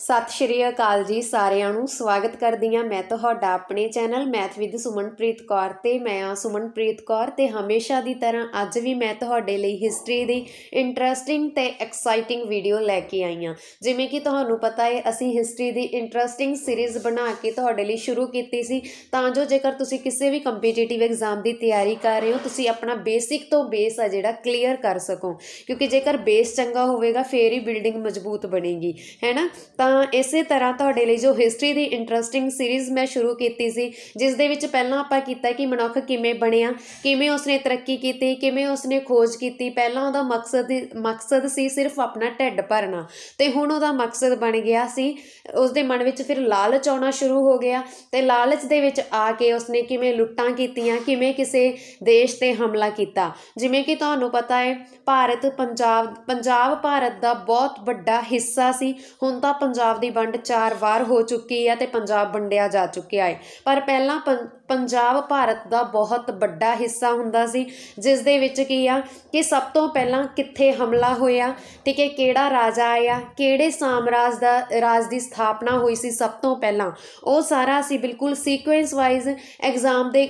ਸਤਿ ਸ਼੍ਰੀ ਅਕਾਲ ਜੀ ਸਾਰਿਆਂ ਨੂੰ। ਸਵਾਗਤ ਕਰਦੀ ਹਾਂ ਮੈਂ ਤੁਹਾਡਾ ਆਪਣੇ channel math with Sumanpreet Kaur ਤੇ। ਮੈਂ ਆ ਸੁਮਨਪ੍ਰੀਤ ਕੌਰ ਤੇ ਹਮੇਸ਼ਾ ਦੀ ਤਰ੍ਹਾਂ ਅੱਜ ਵੀ ਮੈਂ ਤੁਹਾਡੇ ਲਈ ਹਿਸਟਰੀ ਦੀ ਇੰਟਰਸਟਿੰਗ ਤੇ ਐਕਸਾਈਟਿੰਗ ਵੀਡੀਓ ਲੈ ਕੇ ਆਈ ਹਾਂ। ਜਿਵੇਂ ਕਿ ਤੁਹਾਨੂੰ ਪਤਾ ਹੈ, ਅਸੀਂ ਹਿਸਟਰੀ ਦੀ ਇੰਟਰਸਟਿੰਗ ਸੀਰੀਜ਼ ਬਣਾ ਕੇ ਤੁਹਾਡੇ ਲਈ ਸ਼ੁਰੂ ਕੀਤੀ ਸੀ। ਤਾਂ ਜੋ ਜੇਕਰ ਤੁਸੀਂ ਕਿਸੇ ਵੀ ਕੰਪੀਟੀਟਿਵ ਐਗਜ਼ਾਮ ਦੀ ਤਿਆਰੀ ਕਰ ਰਹੇ ਹੋ, ਤੁਸੀਂ ਆਪਣਾ ਬੇਸਿਕ ਤੋਂ ਬੇਸ ਆ ਜਿਹੜਾ ਕਲੀਅਰ ਕਰ ਸਕੋ। ਕਿਉਂਕਿ ਜੇਕਰ ਬੇਸ ਚੰਗਾ ਹੋਵੇਗਾ, ਫੇਰ ਹੀ ਬਿਲਡਿੰਗ ਮਜ਼ਬੂਤ ਬਣੇਗੀ। ਹੈਨਾ ਤਾਂ ਇਸੇ ਤਰ੍ਹਾਂ ਤੁਹਾਡੇ ਲਈ ਜੋ ਹਿਸਟਰੀ ਦੀ ਇੰਟਰਸਟਿੰਗ ਸੀਰੀਜ਼ ਮੈਂ ਸ਼ੁਰੂ ਕੀਤੀ ਸੀ, ਜਿਸ ਦੇ ਵਿੱਚ ਪਹਿਲਾਂ ਆਪਾਂ ਕੀਤਾ ਕਿ ਮਨੁੱਖ ਕਿਵੇਂ ਬਣਿਆ, ਕਿਵੇਂ ਉਸਨੇ ਤਰੱਕੀ ਕੀਤੀ, ਕਿਵੇਂ ਉਸਨੇ ਖੋਜ ਕੀਤੀ, ਪਹਿਲਾਂ ਉਹਦਾ ਮਕਸਦ ਮਕਸਦ ਸੀ ਸਿਰਫ ਆਪਣਾ ਢਿੱਡ ਭਰਨਾ ਤੇ ਹੁਣ ਉਹਦਾ ਮਕਸਦ ਬਣ ਗਿਆ ਸੀ। ਉਸਦੇ ਮਨ ਵਿੱਚ ਫਿਰ ਲਾਲਚ ਆਉਣਾ ਸ਼ੁਰੂ ਹੋ ਗਿਆ ਤੇ ਲਾਲਚ ਦੇ ਵਿੱਚ ਆ ਕੇ ਉਸਨੇ ਕਿਵੇਂ ਲੁੱਟਾਂ ਕੀਤੀਆਂ, ਕਿਵੇਂ ਕਿਸੇ ਦੇਸ਼ ਤੇ ਹਮਲਾ ਕੀਤਾ। ਜਿਵੇਂ ਕਿ ਤੁਹਾਨੂੰ ਪਤਾ ਹੈ, ਭਾਰਤ ਪੰਜਾਬ ਪੰਜਾਬ ਭਾਰਤ ਦਾ ਬਹੁਤ ਵੱਡਾ ਹਿੱਸਾ ਸੀ। ਹੁਣ ਤਾਂ ਪੰਜਾਬ ਪੰਜਾਬ ਦੀ ਵੰਡ ਚਾਰ ਵਾਰ ਹੋ ਚੁੱਕੀ ਹੈ ਤੇ ਪੰਜਾਬ ਵੰਡਿਆ ਜਾ ਚੁੱਕਿਆ ਹੈ। ਪਰ ਪਹਿਲਾਂ ਪੰਜਾਬ ਭਾਰਤ ਦਾ ਬਹੁਤ ਵੱਡਾ ਹਿੱਸਾ ਹੁੰਦਾ ਸੀ, ਜਿਸ ਦੇ ਵਿੱਚ ਕੀ ਆ ਕਿ ਸਭ ਤੋਂ ਪਹਿਲਾਂ ਕਿੱਥੇ ਹਮਲਾ ਹੋਇਆ ਠੀਕ ਹੈ ਕਿਹੜਾ ਰਾਜਾ ਆਇਆ, ਕਿਹੜੇ ਸਾਮਰਾਜ ਦਾ ਰਾਜ ਦੀ ਸਥਾਪਨਾ ਹੋਈ ਸੀ ਸਭ ਤੋਂ ਪਹਿਲਾਂ। ਉਹ ਸਾਰਾ ਅਸੀਂ ਬਿਲਕੁਲ ਸੀਕੁਐਂਸ ਵਾਈਜ਼ ਐਗਜ਼ਾਮ ਦੇ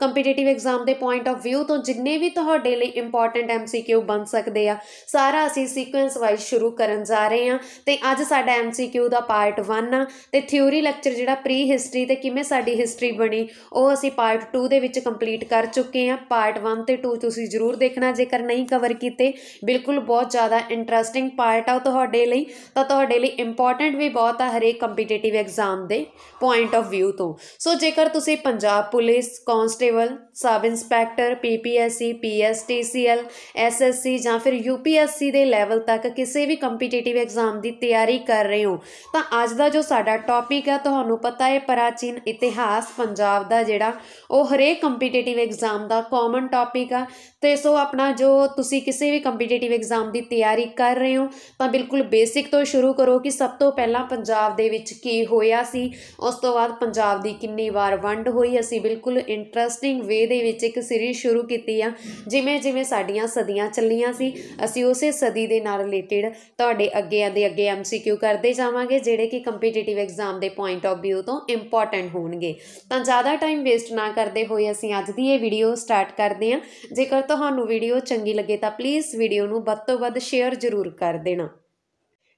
ਕੰਪੀਟੀਟਿਵ ਐਗਜ਼ਾਮ ਦੇ ਪੁਆਇੰਟ ਆਫ View ਤੋਂ ਜਿੰਨੇ ਵੀ ਤੁਹਾਡੇ ਲਈ ਇੰਪੋਰਟੈਂਟ MCQ ਬਣ ਸਕਦੇ ਆ, ਸਾਰਾ ਅਸੀਂ ਸੀਕੁਐਂਸ ਵਾਈਜ਼ ਸ਼ੁਰੂ ਕਰਨ ਜਾ ਰਹੇ ਹਾਂ ਤੇ ਅੱਜ ਸਾਡਾ MCQ ਦਾ ਪਾਰਟ 1 ਆ, ਤੇ ਥਿਊਰੀ ਲੈਕਚਰ ਜਿਹੜਾ ਪ੍ਰੀ ਹਿਸਟਰੀ ਤੇ ਕਿਵੇਂ ਸਾਡੀ ਹਿਸਟਰੀ ਬਣੀ, ਉਹ ਅਸੀਂ ਪਾਰਟ 2 ਦੇ ਵਿੱਚ ਕੰਪਲੀਟ ਕਰ ਚੁੱਕੇ ਹਾਂ ਪਾਰਟ 1 ਤੇ 2 ਤੁਸੀਂ ਜ਼ਰੂਰ ਦੇਖਣਾ, ਜੇਕਰ ਨਹੀਂ ਕਵਰ ਕੀਤੇ, ਬਿਲਕੁਲ ਬਹੁਤ ਜ਼ਿਆਦਾ ਇੰਟਰਸਟਿੰਗ ਪਾਰਟ ਆ ਤੁਹਾਡੇ ਲਈ। ਤਾਂ ਤੁਹਾਡੇ ਲਈ ਇੰਪੋਰਟੈਂਟ ਵੀ ਬਹੁਤ ਆ ਹਰੇਕ ਕੰਪੀਟੀਟਿਵ ਐਗਜ਼ਾਮ ਦੇ ਪੁਆਇੰਟ ਆਫ ਵਿਊ ਤੋਂ। ਸੋ ਜੇਕਰ ਤੁਸੀਂ Punjab police constable sub inspector PPSC PSTCL SSC ਜਾਂ ਫਿਰ ਯੂਪੀਐਸਸੀ ਦੇ ਲੈਵਲ ਤੱਕ ਕਿਸੇ ਵੀ ਕੰਪੀਟੀਟਿਵ ਐਗਜ਼ਾਮ ਦੀ ਤਿਆਰੀ ਕਰ ਰਹੇ ਹੋ ਤਾਂ ਅੱਜ ਦਾ ਜੋ ਸਾਡਾ ਟੌਪਿਕ ਹੈ ਤੁਹਾਨੂੰ ਪਤਾ ਹੈ ਪ੍ਰਾਚੀਨ ਇਤਿਹਾਸ ਪੰਜਾਬ ਦਾ ਜਿਹੜਾ, ਉਹ ਹਰੇਕ ਕੰਪੀਟੀਟਿਵ ਐਗਜ਼ਾਮ ਦਾ ਕਾਮਨ ਟੌਪਿਕ ਆ। ਤੇ ਸੋ ਆਪਣਾ ਜੋ ਤੁਸੀਂ ਕਿਸੇ ਵੀ ਕੰਪੀਟੀਟਿਵ ਐਗਜ਼ਾਮ ਦੀ ਤਿਆਰੀ ਕਰ ਰਹੇ ਹੋ, ਤਾਂ ਬਿਲਕੁਲ ਬੇਸਿਕ ਤੋਂ ਸ਼ੁਰੂ ਕਰੋ ਕਿ ਸਭ ਤੋਂ ਪਹਿਲਾਂ ਪੰਜਾਬ ਦੇ ਵਿੱਚ ਕੀ ਹੋਇਆ ਸੀ। ਉਸ ਤੋਂ ਬਾਅਦ ਪੰਜਾਬ ਦੀ ਕਿੰਨੀ ਵਾਰ ਵੰਡ ਹੋਈ, ਅਸੀਂ ਬਿਲਕੁਲ ਇੰਟਰਸਟਿੰਗ ਵੇ ਦੇ ਵਿੱਚ ਇੱਕ ਸੀਰੀਜ਼ ਸ਼ੁਰੂ ਕੀਤੀ ਆ, ਜਿਵੇਂ ਜਿਵੇਂ ਸਾਡੀਆਂ ਸਦੀਆਂ ਚੱਲੀਆਂ ਸੀ, ਅਸੀਂ ਉਸੇ ਸਦੀ ਦੇ ਨਾਲ ਰਿਲੇਟਡ ਤੁਹਾਡੇ ਅੱਗੇ ਆਂਦੇ ਅੱਗੇ ਐਮਸੀਕਿਊ ਕਰਦੇ ਜਾਵਾਂਗੇ, ਜਿਹੜੇ ਕਿ ਕੰਪੀਟੀਟਿਵ ਐਗਜ਼ਾਮ ਦੇ ਪੁਆਇੰਟ ਆਫ View ਤੋਂ ਇੰਪੋਰਟੈਂਟ ਹੋਣਗੇ। ਤਾਂ ਜ਼ਿਆਦਾ ਟਾਈਮ ਵੇਸਟ ਨਾ ਕਰਦੇ ਹੋਏ ਅਸੀਂ ਅੱਜ ਦੀ ਇਹ ਵੀਡੀਓ ਸਟਾਰਟ ਕਰਦੇ ਹਾਂ। ਜੇਕਰ ਤੁਹਾਨੂੰ ਵੀਡੀਓ ਚੰਗੀ ਲੱਗੇ ਤਾਂ ਪਲੀਜ਼ ਵੀਡੀਓ ਨੂੰ ਵੱਧ ਤੋਂ ਵੱਧ ਸ਼ੇਅਰ ਜ਼ਰੂਰ ਕਰ ਦੇਣਾ।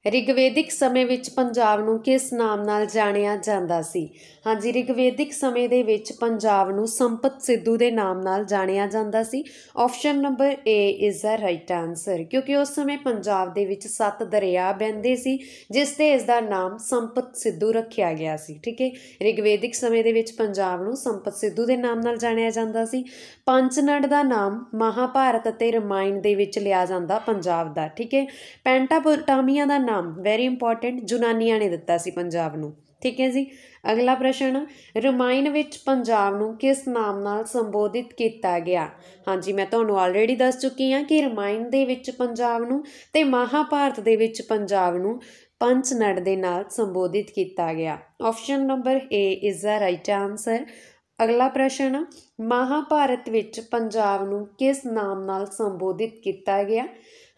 ਰਿਗਵੇਦਿਕ ਸਮੇਂ ਵਿੱਚ ਪੰਜਾਬ ਨੂੰ ਕਿਸ ਨਾਮ ਨਾਲ ਜਾਣਿਆ ਜਾਂਦਾ ਸੀ? ਹਾਂਜੀ, ਰਿਗਵੇਦਿਕ ਸਮੇਂ ਦੇ ਵਿੱਚ ਪੰਜਾਬ ਨੂੰ ਸੰਪਤ ਸਿੱਧੂ ਦੇ ਨਾਮ ਨਾਲ ਜਾਣਿਆ ਜਾਂਦਾ ਸੀ। Option number A is the right answer ਕਿਉਂਕਿ ਉਸ ਸਮੇਂ ਪੰਜਾਬ ਦੇ ਵਿੱਚ ਸੱਤ ਦਰਿਆ ਵਹਿੰਦੇ ਸੀ, ਜਿਸ ਤੇ ਇਸ ਦਾ ਨਾਮ ਸੰਪਤ ਸਿੱਧੂ ਰੱਖਿਆ ਗਿਆ ਸੀ, ਠੀਕ ਹੈ? ਰਿਗਵੇਦਿਕ ਸਮੇਂ ਦੇ ਵਿੱਚ ਪੰਜਾਬ ਨੂੰ ਸੰਪਤ ਸਿੱਧੂ ਦੇ ਨਾਮ ਨਾਲ ਜਾਣਿਆ ਜਾਂਦਾ ਸੀ। ਪੰਚਨੜ ਦਾ ਨਾਮ ਮਹਾਭਾਰਤ ਅਤੇ ਰਮਾਇਣ ਦੇ ਵਿੱਚ ਲਿਆ ਜਾਂਦਾ ਪੰਜਾਬ ਦਾ, ਠੀਕ ਹੈ? ਪੈਂਟਾਪੋਟਾਮੀਆ ਦਾ ਨਾਮ ਵੈਰੀ ਇੰਪੋਰਟੈਂਟ ਜੁਨਾਨੀਆਂ ਨੇ ਦਿੱਤਾ ਸੀ ਪੰਜਾਬ ਨੂੰ। ਠੀਕ ਹੈ ਜੀ? ਅਗਲਾ ਪ੍ਰਸ਼ਨ, ਰਮਾਇਣ ਵਿੱਚ ਪੰਜਾਬ ਨੂੰ ਕਿਸ ਨਾਮ ਨਾਲ ਸੰਬੋਧਿਤ ਕੀਤਾ ਗਿਆ? ਹਾਂਜੀ, ਮੈਂ ਤੁਹਾਨੂੰ ਆਲਰੇਡੀ ਦੱਸ ਚੁੱਕੀ ਹਾਂ ਕਿ ਰਮਾਇਣ ਦੇ ਵਿੱਚ ਪੰਜਾਬ ਨੂੰ ਤੇ ਮਹਾਭਾਰਤ ਦੇ ਵਿੱਚ ਪੰਜਾਬ ਨੂੰ ਪੰਚਨੜ ਦੇ ਨਾਲ ਸੰਬੋਧਿਤ ਕੀਤਾ ਗਿਆ। Option number A is the right answer ਅਗਲਾ ਪ੍ਰਸ਼ਨ, ਮਹਾਭਾਰਤ ਵਿੱਚ ਪੰਜਾਬ ਨੂੰ ਕਿਸ ਨਾਮ ਨਾਲ ਸੰਬੋਧਿਤ ਕੀਤਾ ਗਿਆ?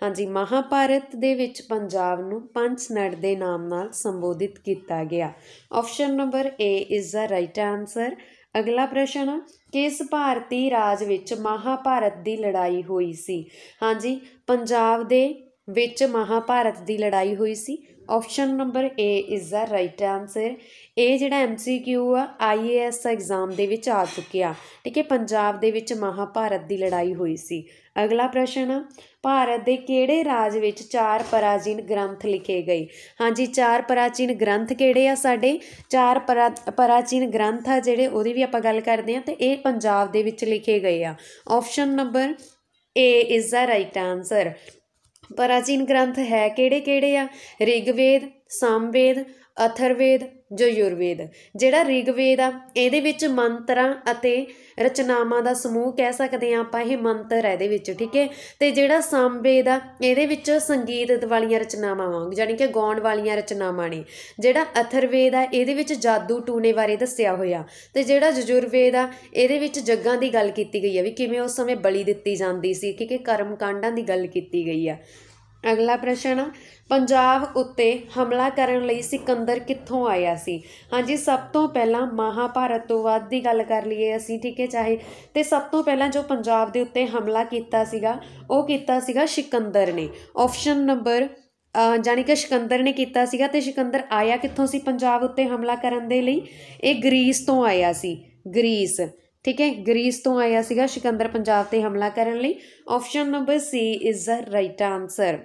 ਹਾਂਜੀ, ਮਹਾਭਾਰਤ ਦੇ ਵਿੱਚ ਪੰਜਾਬ ਨੂੰ ਪੰਜ ਨੜ ਦੇ ਨਾਮ ਨਾਲ ਸੰਬੋਧਿਤ ਕੀਤਾ ਗਿਆ। Option number A is the right answer ਅਗਲਾ ਪ੍ਰਸ਼ਨ, ਕਿਸ ਭਾਰਤੀ ਰਾਜ ਵਿੱਚ ਮਹਾਭਾਰਤ ਦੀ ਲੜਾਈ ਹੋਈ ਸੀ? ਹਾਂਜੀ, ਪੰਜਾਬ ਦੇ ਵਿੱਚ ਮਹਾਭਾਰਤ ਦੀ ਲੜਾਈ ਹੋਈ ਸੀ। Option number A is the right answer ਇਹ ਜਿਹੜਾ MCQ ਆ IAS ਐਗਜ਼ਾਮ ਦੇ ਵਿੱਚ ਆ ਚੁੱਕਿਆ। ਠੀਕ ਹੈ, ਪੰਜਾਬ ਦੇ ਵਿੱਚ ਮਹਾਭਾਰਤ ਦੀ ਲੜਾਈ ਹੋਈ ਸੀ। ਅਗਲਾ ਪ੍ਰਸ਼ਨ ਆ, ਭਾਰਤ ਦੇ ਕਿਹੜੇ ਰਾਜ ਵਿੱਚ ਚਾਰ ਪ੍ਰਾਚੀਨ ਗ੍ਰੰਥ ਲਿਖੇ ਗਏ? ਹਾਂਜੀ, ਚਾਰ ਪ੍ਰਾਚੀਨ ਗ੍ਰੰਥ ਕਿਹੜੇ ਆ ਸਾਡੇ? ਚਾਰ ਪ੍ਰਾਚੀਨ ਗ੍ਰੰਥ ਆ ਜਿਹੜੇ ਉਹਦੀ ਵੀ ਆਪਾਂ ਗੱਲ ਕਰਦੇ ਆ ਤੇ ਇਹ ਪੰਜਾਬ ਦੇ ਵਿੱਚ ਲਿਖੇ ਗਏ ਆ। Option number A is the right answer ਪ੍ਰਾਚੀਨ ਗ੍ਰੰਥ ਹੈ ਕਿਹੜੇ ਕਿਹੜੇ ਆ? ਰਿਗਵੇਦ ਸਾਮਵੇਦ ਅਥਰਵੇਦ ਜੋ ਯੁਰਵੇਦ। ਜਿਹੜਾ ਰਿਗਵੇਦ ਆ, ਇਹਦੇ ਵਿੱਚ ਮੰਤਰਾਂ ਅਤੇ ਰਚਨਾਵਾਂ ਦਾ ਸਮੂਹ ਕਹਿ ਸਕਦੇ ਆ ਆਪਾਂ, ਇਹ ਮੰਤਰ ਹੈ ਇਹਦੇ ਵਿੱਚ, ਠੀਕ ਹੈ? ਤੇ ਜਿਹੜਾ ਸਾਮਵੇਦ ਆ, ਇਹਦੇ ਵਿੱਚ ਸੰਗੀਤ ਵਾਲੀਆਂ ਰਚਨਾਵਾਂ ਵਾਂ ਯਾਨੀ ਕਿ ਗਾਉਣ ਵਾਲੀਆਂ ਰਚਨਾਵਾਂ ਨੇ। ਜਿਹੜਾ ਅਥਰਵੇਦ ਆ, ਇਹਦੇ ਵਿੱਚ ਜਾਦੂ ਟੂਨੇ ਬਾਰੇ ਦੱਸਿਆ ਹੋਇਆ। ਤੇ ਜਿਹੜਾ ਯਜੁਰਵੇਦ ਆ, ਇਹਦੇ ਵਿੱਚ ਜੱਗਾਂ ਦੀ ਗੱਲ ਕੀਤੀ ਗਈ ਆ, ਵੀ ਕਿਵੇਂ ਉਸ ਸਮੇਂ ਬਲੀ ਦਿੱਤੀ ਜਾਂਦੀ ਸੀ, ਠੀਕ ਹੈ? ਕਰਮ ਕਾਂਡਾਂ ਦੀ ਗੱਲ ਕੀਤੀ ਗਈ ਆ। ਅਗਲਾ ਪ੍ਰਸ਼ਨ, ਪੰਜਾਬ ਉੱਤੇ ਹਮਲਾ ਕਰਨ ਲਈ ਸਿਕੰਦਰ ਕਿੱਥੋਂ ਆਇਆ ਸੀ? ਹਾਂਜੀ, ਸਭ ਤੋਂ ਪਹਿਲਾਂ ਮਹਾਭਾਰਤ ਤੋਂ ਬਾਅਦ ਦੀ ਗੱਲ ਕਰ ਲਈਏ ਅਸੀਂ, ਠੀਕ ਹੈ ਚਾਹੇ। ਤੇ ਸਭ ਤੋਂ ਪਹਿਲਾਂ ਜੋ ਪੰਜਾਬ ਦੇ ਉੱਤੇ ਹਮਲਾ ਕੀਤਾ ਸੀਗਾ, ਉਹ ਕੀਤਾ ਸੀਗਾ ਸਿਕੰਦਰ ਨੇ। ਆਪਸ਼ਨ ਨੰਬਰ ਜਾਨੀ ਕਿ ਸਿਕੰਦਰ ਨੇ ਕੀਤਾ ਸੀਗਾ ਤੇ ਸਿਕੰਦਰ ਆਇਆ ਕਿੱਥੋਂ ਸੀ ਪੰਜਾਬ ਉੱਤੇ ਹਮਲਾ ਕਰਨ ਦੇ ਲਈ? ਇਹ ਗ੍ਰੀਸ ਤੋਂ ਆਇਆ ਸੀ। ਗ੍ਰੀਸ, ਠੀਕ ਹੈ? ਗ੍ਰੀਸ ਤੋਂ ਆਇਆ ਸੀਗਾ ਸਿਕੰਦਰ ਪੰਜਾਬ ਤੇ ਹਮਲਾ ਕਰਨ ਲਈ। Option number C is the right answer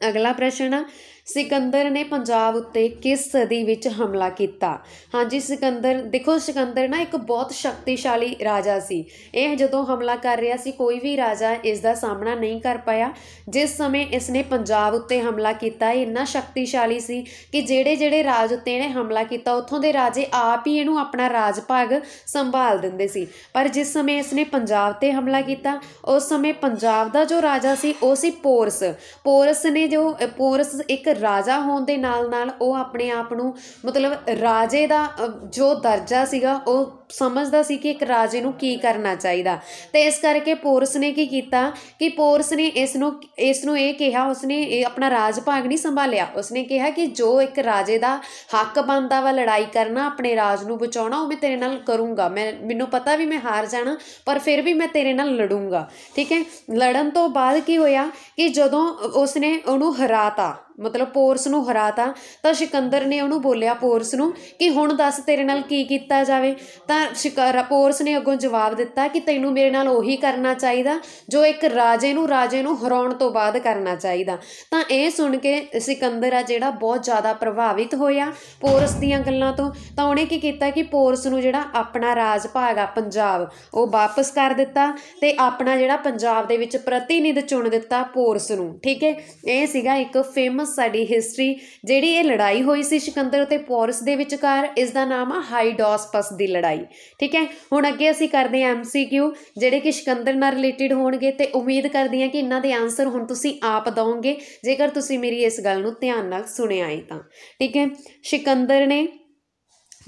ਅਗਲਾ ਪ੍ਰਸ਼ਨ ਸਿਕੰਦਰ ਨੇ ਪੰਜਾਬ ਉੱਤੇ ਕਿਸ ਸਦੀ ਵਿੱਚ ਹਮਲਾ ਕੀਤਾ? ਹਾਂਜੀ, ਸਿਕੰਦਰ, ਦੇਖੋ ਸਿਕੰਦਰ ਨਾ ਇੱਕ ਬਹੁਤ ਸ਼ਕਤੀਸ਼ਾਲੀ ਰਾਜਾ ਸੀ। ਇਹ ਜਦੋਂ ਹਮਲਾ ਕਰ ਰਿਹਾ ਸੀ, ਕੋਈ ਵੀ ਰਾਜਾ ਇਸ ਦਾ ਸਾਹਮਣਾ ਨਹੀਂ ਕਰ ਪਾਇਆ। ਜਿਸ ਸਮੇਂ ਇਸ ਨੇ ਪੰਜਾਬ ਉੱਤੇ ਹਮਲਾ ਕੀਤਾ, ਇਹ ਇੰਨਾ ਸ਼ਕਤੀਸ਼ਾਲੀ ਸੀ ਕਿ ਜਿਹੜੇ ਜਿਹੜੇ ਰਾਜ ਉੱਤੇ ਇਹਨੇ ਹਮਲਾ ਕੀਤਾ, ਉੱਥੋਂ ਦੇ ਰਾਜੇ ਆਪ ਹੀ ਇਹਨੂੰ ਆਪਣਾ ਰਾਜ ਭਾਗ ਸੰਭਾਲ ਦਿੰਦੇ ਸੀ। ਪਰ ਜਿਸ ਸਮੇਂ ਇਸ ਨੇ ਪੰਜਾਬ ਤੇ ਹਮਲਾ ਕੀਤਾ, ਉਸ ਸਮੇਂ ਪੰਜਾਬ ਦਾ ਜੋ ਰਾਜਾ ਸੀ, ਉਹ ਸੀ ਪੋਰਸ। ਪੋਰਸ ਨੇ ਜੋ ਪੋਰਸ ਇੱਕ ਰਾਜਾ ਹੋਣ ਦੇ ਨਾਲ ਨਾਲ ਉਹ ਆਪਣੇ ਆਪ ਨੂੰ ਮਤਲਬ ਰਾਜੇ ਦਾ ਜੋ ਦਰਜਾ ਸੀਗਾ, ਉਹ ਸਮਝਦਾ ਸੀ ਕਿ ਇੱਕ ਰਾਜੇ ਨੂੰ ਕੀ ਕਰਨਾ ਚਾਹੀਦਾ। ਤੇ ਇਸ ਕਰਕੇ ਪੋਰਸ ਨੇ ਕੀ ਕੀਤਾ ਕਿ ਪੋਰਸ ਨੇ ਇਸ ਨੂੰ ਇਸ ਨੂੰ ਇਹ ਕਿਹਾ, ਉਸਨੇ ਇਹ ਆਪਣਾ ਰਾਜ ਭਾਗ ਨਹੀਂ ਸੰਭਾਲਿਆ। ਉਸਨੇ ਕਿਹਾ ਕਿ ਜੋ ਇੱਕ ਰਾਜੇ ਦਾ ਹੱਕ ਬਣਦਾ ਵਾ ਲੜਾਈ ਕਰਨਾ, ਆਪਣੇ ਰਾਜ ਨੂੰ ਬਚਾਉਣਾ, ਉਹ ਮੈਂ ਤੇਰੇ ਨਾਲ ਕਰੂੰਗਾ। ਮੈਂ, ਮੈਨੂੰ ਪਤਾ ਵੀ ਮੈਂ ਹਾਰ ਜਾਣਾ, ਪਰ ਫਿਰ ਵੀ ਮੈਂ ਤੇਰੇ ਨਾਲ ਲੜੂੰਗਾ। ਠੀਕ ਹੈ? ਲੜਨ ਤੋਂ ਬਾਅਦ ਕੀ ਹੋਇਆ ਕਿ ਜਦੋਂ ਉਸਨੇ ਉਹਨੂੰ ਹਰਾਤਾ ਮਤਲਬ ਪੋਰਸ ਨੂੰ ਹਰਾਤਾ, ਤਾਂ ਸਿਕੰਦਰ ਨੇ ਉਹਨੂੰ ਬੋਲਿਆ ਪੋਰਸ ਨੂੰ ਕਿ ਹੁਣ ਦੱਸ ਤੇਰੇ ਨਾਲ ਕੀ ਕੀਤਾ ਜਾਵੇ। ਤਾਂ ਸ਼ਿਕਾਰ ਪੋਰਸ ਨੇ ਅੱਗੋਂ ਜਵਾਬ ਦਿੱਤਾ ਕਿ ਤੈਨੂੰ ਮੇਰੇ ਨਾਲ ਉਹੀ ਕਰਨਾ ਚਾਹੀਦਾ, ਜੋ ਇੱਕ ਰਾਜੇ ਨੂੰ ਰਾਜੇ ਨੂੰ ਹਰਾਉਣ ਤੋਂ ਬਾਅਦ ਕਰਨਾ ਚਾਹੀਦਾ। ਤਾਂ ਇਹ ਸੁਣ ਕੇ ਸਿਕੰਦਰ ਆ ਜਿਹੜਾ ਬਹੁਤ ਜ਼ਿਆਦਾ ਪ੍ਰਭਾਵਿਤ ਹੋਇਆ ਪੋਰਸ ਦੀਆਂ ਗੱਲਾਂ ਤੋਂ, ਤਾਂ ਉਹਨੇ ਕੀ ਕੀਤਾ ਕਿ ਪੋਰਸ ਨੂੰ ਜਿਹੜਾ ਆਪਣਾ ਰਾਜ ਭਾਗ ਆ ਪੰਜਾਬ, ਉਹ ਵਾਪਸ ਕਰ ਦਿੱਤਾ ਤੇ ਆਪਣਾ ਜਿਹੜਾ ਪੰਜਾਬ ਦੇ ਵਿੱਚ ਪ੍ਰਤੀਨਿਧ ਚੁਣ ਦਿੱਤਾ ਪੋਰਸ ਨੂੰ। ਠੀਕ ਹੈ? ਇਹ ਸੀਗਾ ਇੱਕ ਫੇਮਸ ਸਾਡੀ ਹਿਸਟਰੀ ਜਿਹੜੀ ਇਹ ਲੜਾਈ ਹੋਈ ਸੀ ਸਿਕੰਦਰ ਅਤੇ ਪੋਰਸ ਦੇ ਵਿਚਕਾਰ ਇਸ ਦਾ ਨਾਮ ਆ ਹਾਈਡੋਸਪਸ ਦੀ ਲੜਾਈ। ਠੀਕ ਹੈ? ਹੁਣ ਅੱਗੇ ਅਸੀਂ ਕਰਦੇ ਹਾਂ ਐਮਸੀਕਿਊ ਜਿਹੜੇ ਕਿ ਸਿਕੰਦਰ ਨਾਲ ਰਿਲੇਟਡ ਹੋਣਗੇ ਤੇ ਉਮੀਦ ਕਰਦੀ ਹਾਂ ਕਿ ਇਹਨਾਂ ਦੇ ਆਨਸਰ ਹੁਣ ਤੁਸੀਂ ਆਪ ਦਵੋਗੇ। ਜੇਕਰ ਤੁਸੀਂ ਮੇਰੀ ਇਸ ਗੱਲ ਨੂੰ ਧਿਆਨ ਨਾਲ ਸੁਣਿਆ ਹੈ ਤਾਂ। ਠੀਕ ਹੈ? ਸਿਕੰਦਰ ਨੇ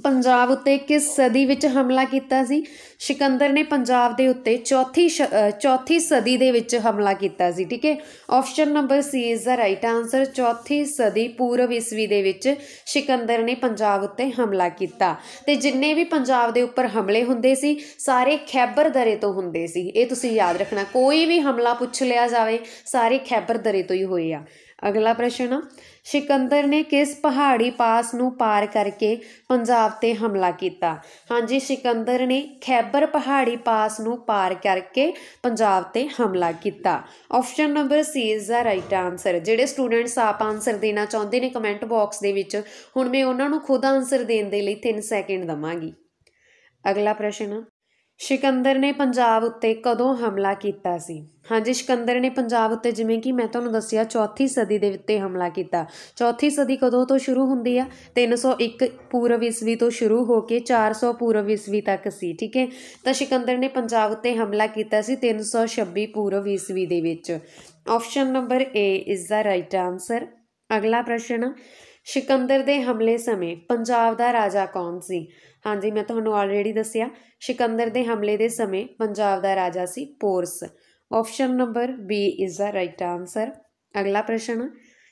ਪੰਜਾਬ ਉੱਤੇ ਕਿਸ ਸਦੀ ਵਿੱਚ ਹਮਲਾ ਕੀਤਾ ਸੀ। ਸਿਕੰਦਰ ਨੇ ਪੰਜਾਬ ਦੇ ਉੱਤੇ ਚੌਥੀ ਚੌਥੀ ਸਦੀ ਦੇ ਵਿੱਚ ਹਮਲਾ ਕੀਤਾ ਸੀ, ਠੀਕ ਹੈ? Option number C is the right answer ਚੌਥੀ ਸਦੀ ਪੂਰਵ ਈਸਵੀ ਦੇ ਵਿੱਚ ਸਿਕੰਦਰ ਨੇ ਪੰਜਾਬ ਉੱਤੇ ਹਮਲਾ ਕੀਤਾ। ਤੇ ਜਿੰਨੇ ਵੀ ਪੰਜਾਬ ਦੇ ਉੱਪਰ ਹਮਲੇ ਹੁੰਦੇ ਸੀ, ਸਾਰੇ ਖੈਬਰ ਦਰੇ ਤੋਂ ਹੁੰਦੇ ਸੀ। ਇਹ ਤੁਸੀਂ ਯਾਦ ਰੱਖਣਾ, ਕੋਈ ਵੀ ਹਮਲਾ ਪੁੱਛ ਲਿਆ ਜਾਵੇ, ਸਾਰੇ ਖੈਬਰ ਦਰੇ ਤੋਂ ਹੀ ਹੋਏ ਆ। ਅਗਲਾ ਪ੍ਰਸ਼ਨ ਆ। ਸਿਕੰਦਰ ਨੇ ਕਿਸ ਪਹਾੜੀ ਪਾਸ ਨੂੰ ਪਾਰ ਕਰਕੇ ਪੰਜਾਬ ਤੇ ਹਮਲਾ ਕੀਤਾ? ਹਾਂਜੀ, ਸਿਕੰਦਰ ਨੇ ਖੈਬਰ ਪਹਾੜੀ ਪਾਸ ਨੂੰ ਪਾਰ ਕਰਕੇ ਪੰਜਾਬ ਤੇ ਹਮਲਾ ਕੀਤਾ। Option number C is the right answer ਜਿਹੜੇ ਸਟੂਡੈਂਟਸ ਆਪ ਆਨਸਰ ਦੇਣਾ ਚਾਹੁੰਦੇ ਨੇ ਕਮੈਂਟ ਬਾਕਸ ਦੇ ਵਿੱਚ, ਹੁਣ ਮੈਂ ਉਹਨਾਂ ਨੂੰ ਖੁਦ ਆਨਸਰ ਦੇਣ ਦੇ ਲਈ 3 ਸੈਕਿੰਡ ਦਵਾਂਗੀ। ਅਗਲਾ ਪ੍ਰਸ਼ਨ। ਸਿਕੰਦਰ ਨੇ ਪੰਜਾਬ ਉੱਤੇ ਕਦੋਂ ਹਮਲਾ ਕੀਤਾ ਸੀ? ਹਾਂਜੀ, ਸਿਕੰਦਰ ਨੇ ਪੰਜਾਬ ਉੱਤੇ ਜਿਵੇਂ ਕਿ ਮੈਂ ਤੁਹਾਨੂੰ ਦੱਸਿਆ, ਚੌਥੀ ਸਦੀ ਦੇ ਉੱਤੇ ਹਮਲਾ ਕੀਤਾ। ਚੌਥੀ ਸਦੀ ਕਦੋਂ ਤੋਂ ਸ਼ੁਰੂ ਹੁੰਦੀ ਆ? 301 ਪੂਰਵ ਈਸਵੀ ਤੋਂ ਸ਼ੁਰੂ ਹੋ ਕੇ 400 ਪੂਰਵ ਈਸਵੀ ਤੱਕ ਸੀ, ਠੀਕ ਹੈ? ਤਾਂ ਸਿਕੰਦਰ ਨੇ ਪੰਜਾਬ ਉੱਤੇ ਹਮਲਾ ਕੀਤਾ ਸੀ 326 ਪੂਰਵ ਈਸਵੀ ਦੇ ਵਿੱਚ। Option number A is the right answer ਅਗਲਾ ਪ੍ਰਸ਼ਨ ਸਿਕੰਦਰ ਦੇ ਹਮਲੇ ਸਮੇਂ ਪੰਜਾਬ ਦਾ ਰਾਜਾ ਕੌਣ ਸੀ? ਹਾਂਜੀ, ਮੈਂ ਤੁਹਾਨੂੰ ਆਲਰੇਡੀ ਦੱਸਿਆ, ਸਿਕੰਦਰ ਦੇ ਹਮਲੇ ਦੇ ਸਮੇਂ ਪੰਜਾਬ ਦਾ ਰਾਜਾ ਸੀ Porus. Option number B is the right answer ਅਗਲਾ ਪ੍ਰਸ਼ਨ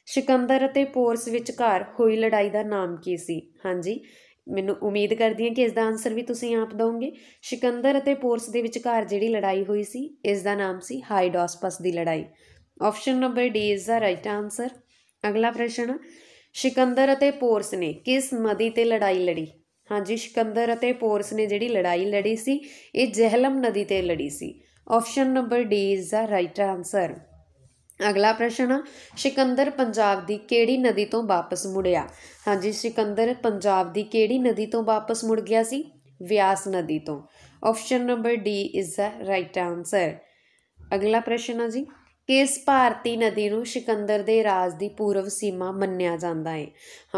ਸਿਕੰਦਰ ਅਤੇ ਪੋਰਸ ਵਿਚਕਾਰ ਹੋਈ ਲੜਾਈ ਦਾ ਨਾਮ ਕੀ ਸੀ? ਹਾਂਜੀ, ਮੈਨੂੰ ਉਮੀਦ ਕਰਦੀ ਹਾਂ ਕਿ ਇਸ ਦਾ ਆਨਸਰ ਵੀ ਤੁਸੀਂ ਆਪ ਦੋਗੇ ਸਿਕੰਦਰ ਅਤੇ ਪੋਰਸ ਦੇ ਵਿਚਕਾਰ ਜਿਹੜੀ ਲੜਾਈ ਹੋਈ ਸੀ ਇਸ ਦਾ ਨਾਮ ਸੀ ਹਾਈਡੋਸਪਸ ਦੀ ਲੜਾਈ। Option number D is the right answer ਅਗਲਾ ਪ੍ਰਸ਼ਨ ਸਿਕੰਦਰ ਅਤੇ ਪੋਰਸ ਨੇ ਕਿਸ ਨਦੀ ਤੇ ਲੜਾਈ ਲੜੀ? ਹਾਂਜੀ, ਸਿਕੰਦਰ ਅਤੇ ਪੋਰਸ ਨੇ ਜਿਹੜੀ ਲੜਾਈ ਲੜੀ ਸੀ, ਇਹ ਜਹਿਲਮ ਨਦੀ ਤੇ ਲੜੀ ਸੀ। Option number D is the right answer ਅਗਲਾ ਪ੍ਰਸ਼ਨ ਆ, ਸਿਕੰਦਰ ਪੰਜਾਬ ਦੀ ਕਿਹੜੀ ਨਦੀ ਤੋਂ ਵਾਪਸ ਮੁੜਿਆ? ਹਾਂਜੀ, ਸਿਕੰਦਰ ਪੰਜਾਬ ਦੀ ਕਿਹੜੀ ਨਦੀ ਤੋਂ ਵਾਪਸ ਮੁੜ ਗਿਆ ਸੀ? ਵਿਆਸ ਨਦੀ ਤੋਂ। Option number D is the right answer ਅਗਲਾ ਪ੍ਰਸ਼ਨ ਆ ਜੀ। ਕਿਸ ਭਾਰਤੀ ਨਦੀ ਨੂੰ ਸਿਕੰਦਰ ਦੇ ਰਾਜ ਦੀ ਪੂਰਵ ਸੀਮਾ ਮੰਨਿਆ ਜਾਂਦਾ ਹੈ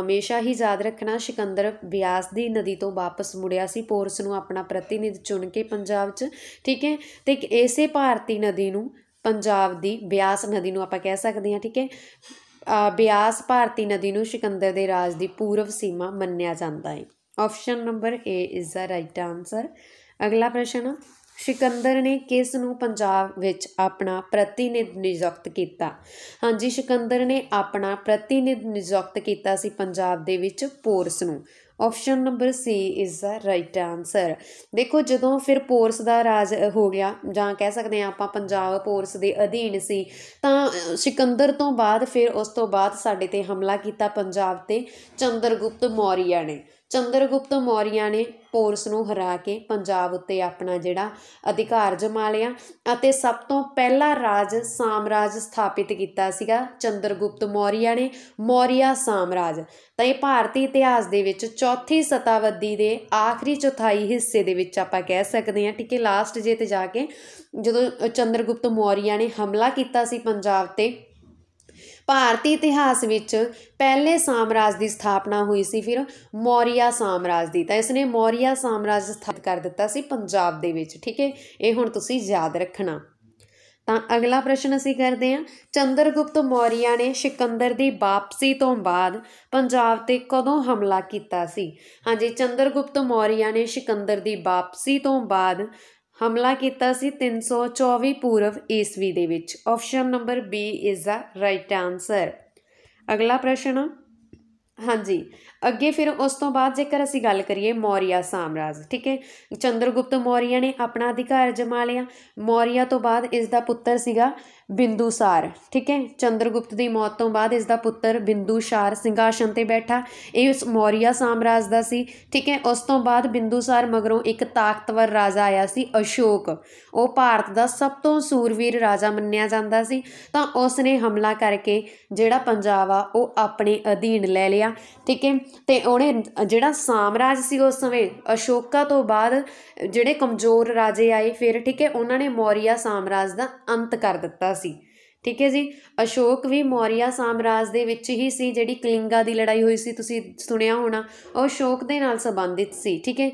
ਹਮੇਸ਼ਾ ਹੀ ਯਾਦ ਰੱਖਣਾ, ਸਿਕੰਦਰ ਬਿਆਸ ਦੀ ਨਦੀ ਤੋਂ ਵਾਪਸ ਮੁੜਿਆ ਸੀ, ਪੋਰਸ ਨੂੰ ਆਪਣਾ ਪ੍ਰਤੀਨਿਧ ਚੁਣ ਕੇ ਪੰਜਾਬ 'ਚ, ਠੀਕ ਹੈ ਤੇ ਇਸੇ ਭਾਰਤੀ ਨਦੀ ਨੂੰ, ਪੰਜਾਬ ਦੀ ਬਿਆਸ ਨਦੀ ਨੂੰ ਆਪਾਂ ਕਹਿ ਸਕਦੇ ਹਾਂ, ਠੀਕ ਹੈ ਬਿਆਸ ਭਾਰਤੀ ਨਦੀ ਨੂੰ ਸਿਕੰਦਰ ਦੇ ਰਾਜ ਦੀ ਪੂਰਵ ਸੀਮਾ ਮੰਨਿਆ ਜਾਂਦਾ ਹੈ option number A is the right answer ਅਗਲਾ ਪ੍ਰਸ਼ਨ ਸਿਕੰਦਰ ਨੇ ਕਿਸ ਨੂੰ ਪੰਜਾਬ ਵਿੱਚ ਆਪਣਾ ਪ੍ਰਤੀਨਿਧ ਨਿਯੁਕਤ ਕੀਤਾ? ਹਾਂਜੀ, ਸਿਕੰਦਰ ਨੇ ਆਪਣਾ ਪ੍ਰਤੀਨਿਧ ਨਿਯੁਕਤ ਕੀਤਾ ਸੀ ਪੰਜਾਬ ਦੇ ਵਿੱਚ ਪੋਰਸ ਨੂੰ। Option number C is the right answer ਦੇਖੋ, ਜਦੋਂ ਫਿਰ ਪੋਰਸ ਦਾ ਰਾਜ ਹੋ ਗਿਆ, ਜਾਂ ਕਹਿ ਸਕਦੇ ਆ ਆਪਾਂ ਪੰਜਾਬ ਪੋਰਸ ਦੇ ਅਧੀਨ ਸੀ, ਤਾਂ ਸਿਕੰਦਰ ਤੋਂ ਬਾਅਦ ਫਿਰ ਉਸ ਤੋਂ ਬਾਅਦ ਸਾਡੇ ਤੇ ਹਮਲਾ ਕੀਤਾ ਪੰਜਾਬ ਤੇ ਚੰਦਰਗੁਪਤ ਮੌਰੀਆ ਨੇ। ਚੰਦਰਗੁਪਤ ਮੌਰੀਆ ਨੇ ਪੋਰਸ ਨੂੰ ਹਰਾ ਕੇ ਪੰਜਾਬ ਉੱਤੇ ਆਪਣਾ ਜਿਹੜਾ ਅਧਿਕਾਰ ਜਮਾ ਲਿਆ ਅਤੇ ਸਭ ਤੋਂ ਪਹਿਲਾ ਰਾਜ ਸਾਮਰਾਜ ਸਥਾਪਿਤ ਕੀਤਾ ਸੀਗਾ। ਚੰਦਰਗੁਪਤ ਮੌਰੀਆ ਨੇ ਮੌਰੀਆ ਸਾਮਰਾਜ। ਤਾਂ ਇਹ ਭਾਰਤੀ ਇਤਿਹਾਸ ਦੇ ਵਿੱਚ ਚੌਥੀ ਸਤਾਬਦੀ ਦੇ ਆਖਰੀ ਚੌਥਾਈ ਹਿੱਸੇ ਦੇ ਵਿੱਚ ਆਪਾਂ ਕਹਿ ਸਕਦੇ ਹਾਂ। ਠੀਕ ਹੈ ਲਾਸਟ ਜੇ ਤੇ ਜਾ ਕੇ ਜਦੋਂ ਚੰਦਰਗੁਪਤ ਮੌਰੀਆ ਨੇ ਹਮਲਾ ਕੀਤਾ ਸੀ ਪੰਜਾਬ ਤੇ ਭਾਰਤੀ ਇਤਿਹਾਸ ਵਿੱਚ ਪਹਿਲੇ ਸਾਮਰਾਜ ਦੀ ਸਥਾਪਨਾ ਹੋਈ ਸੀ ਫਿਰ ਮੌਰੀਆ ਸਾਮਰਾਜ ਦੀ। ਤਾਂ ਇਸਨੇ ਮੌਰੀਆ ਸਾਮਰਾਜ ਸਥਾਪਿਤ ਕਰ ਦਿੱਤਾ ਸੀ ਪੰਜਾਬ ਦੇ ਵਿੱਚ, ਠੀਕ ਹੈ? ਇਹ ਹੁਣ ਤੁਸੀਂ ਯਾਦ ਰੱਖਣਾ। ਤਾਂ ਅਗਲਾ ਪ੍ਰਸ਼ਨ ਅਸੀਂ ਕਰਦੇ ਹਾਂ, ਚੰਦਰਗੁਪਤ ਮੌਰੀਆ ਨੇ ਸਿਕੰਦਰ ਦੀ ਵਾਪਸੀ ਤੋਂ ਬਾਅਦ ਪੰਜਾਬ ਤੇ ਕਦੋਂ ਹਮਲਾ ਕੀਤਾ ਸੀ? ਹਾਂਜੀ, ਚੰਦਰਗੁਪਤ ਮੌਰੀਆ ਨੇ ਸਿਕੰਦਰ ਦੀ ਵਾਪਸੀ ਤੋਂ ਬਾਅਦ ਹਮਲਾ ਕੀਤਾ ਸੀ 324 ਪੂਰਵ ਈਸਵੀ ਦੇ ਵਿੱਚ। Option number B is the right answer ਅਗਲਾ ਪ੍ਰਸ਼ਨ। ਹਾਂਜੀ। ਅੱਗੇ ਫਿਰ ਉਸ ਤੋਂ ਬਾਅਦ ਜੇਕਰ ਅਸੀਂ ਗੱਲ ਕਰੀਏ ਮੌਰੀਆ ਸਾਮਰਾਜ, ਠੀਕ ਹੈ? ਚੰਦਰਗੁਪਤ ਮੌਰੀਆ ਨੇ ਆਪਣਾ ਅਧਿਕਾਰ ਜਮਾ ਲਿਆ। ਮੌਰੀਆ ਤੋਂ ਬਾਅਦ ਇਸ ਦਾ ਪੁੱਤਰ ਸੀਗਾ ਬਿੰਦੂਸਾਰ, ਠੀਕ ਹੈ? ਚੰਦਰਗੁਪਤ ਦੀ ਮੌਤ ਤੋਂ ਬਾਅਦ ਇਸ ਦਾ ਪੁੱਤਰ ਬਿੰਦੂਸਾਰ ਸਿੰਘਾਸਨ ਤੇ ਬੈਠਾ। ਇਹ ਉਸ ਮੌਰੀਆ ਸਾਮਰਾਜ ਦਾ ਸੀ, ਠੀਕ ਹੈ? ਉਸ ਤੋਂ ਬਾਅਦ ਬਿੰਦੂਸਾਰ ਮਗਰੋਂ ਇੱਕ ਤਾਕਤਵਰ ਰਾਜਾ ਆਇਆ ਸੀ, ਅਸ਼ੋਕ। ਉਹ ਭਾਰਤ ਦਾ ਸਭ ਤੋਂ ਸੂਰਵੀਰ ਰਾਜਾ ਮੰਨਿਆ ਜਾਂਦਾ ਸੀ। ਤਾਂ ਉਸ ਨੇ ਹਮਲਾ ਕਰਕੇ ਜਿਹੜਾ ਪੰਜਾਬ ਆ, ਉਹ ਆਪਣੇ ਅਧੀਨ ਲੈ ਲਿਆ, ਠੀਕ ਹੈ? ਤੇ ਉਹਨੇ ਜਿਹੜਾ ਸਾਮਰਾਜ ਸੀ ਉਸ ਸਮੇਂ, ਅਸ਼ੋਕਾ ਤੋਂ ਬਾਅਦ ਜਿਹੜੇ ਕਮਜ਼ੋਰ ਰਾਜੇ ਆਏ, ਫਿਰ ਠੀਕ ਹੈ, ਉਹਨਾਂ ਨੇ ਮੌਰੀਆ ਸਾਮਰਾਜ ਦਾ ਅੰਤ ਕਰ ਦਿੱਤਾ ਸੀ। ਠੀਕ ਹੈ ਜੀ, ਅਸ਼ੋਕ ਵੀ ਮੌਰੀਆ ਸਾਮਰਾਜ ਦੇ ਵਿੱਚ ਹੀ ਸੀ, ਜਿਹੜੀ ਕਲਿੰਗਾ ਦੀ ਲੜਾਈ ਹੋਈ ਸੀ, ਤੁਸੀਂ ਸੁਣਿਆ ਹੋਣਾ, ਉਹ ਅਸ਼ੋਕ ਦੇ ਨਾਲ ਸੰਬੰਧਿਤ ਸੀ। ਠੀਕ ਹੈ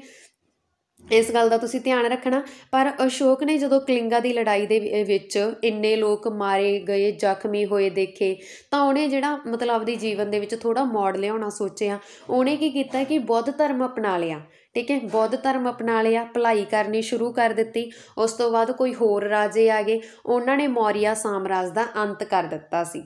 ਇਸ ਗੱਲ ਦਾ ਤੁਸੀਂ ਧਿਆਨ ਰੱਖਣਾ। ਪਰ ਅਸ਼ੋਕ ਨੇ ਜਦੋਂ ਕਲਿੰਗਾ ਦੀ ਲੜਾਈ ਦੇ ਵਿੱਚ ਇੰਨੇ ਲੋਕ ਮਾਰੇ ਗਏ, ਜ਼ਖਮੀ ਹੋਏ ਦੇਖੇ, ਤਾਂ ਉਹਨੇ ਜਿਹੜਾ ਮਤਲਬ ਆਪਦੀ ਜੀਵਨ ਦੇ ਵਿੱਚ ਥੋੜਾ ਮੋੜ ਲਿਆਉਣਾ ਸੋਚਿਆ। ਉਹਨੇ ਕੀ ਕੀਤਾ ਕਿ ਬੁੱਧ ਧਰਮ ਅਪਣਾ ਲਿਆ, ਠੀਕ ਹੈ? ਬੁੱਧ ਧਰਮ ਅਪਣਾ ਲਿਆ, ਭਲਾਈ ਕਰਨੀ ਸ਼ੁਰੂ ਕਰ ਦਿੱਤੀ। ਉਸ ਤੋਂ ਬਾਅਦ ਕੋਈ ਹੋਰ ਰਾਜੇ ਆ ਗਏ। ਉਹਨਾਂ ਨੇ ਮੌਰੀਆ ਸਾਮਰਾਜ ਦਾ ਅੰਤ ਕਰ ਦਿੱਤਾ ਸੀ,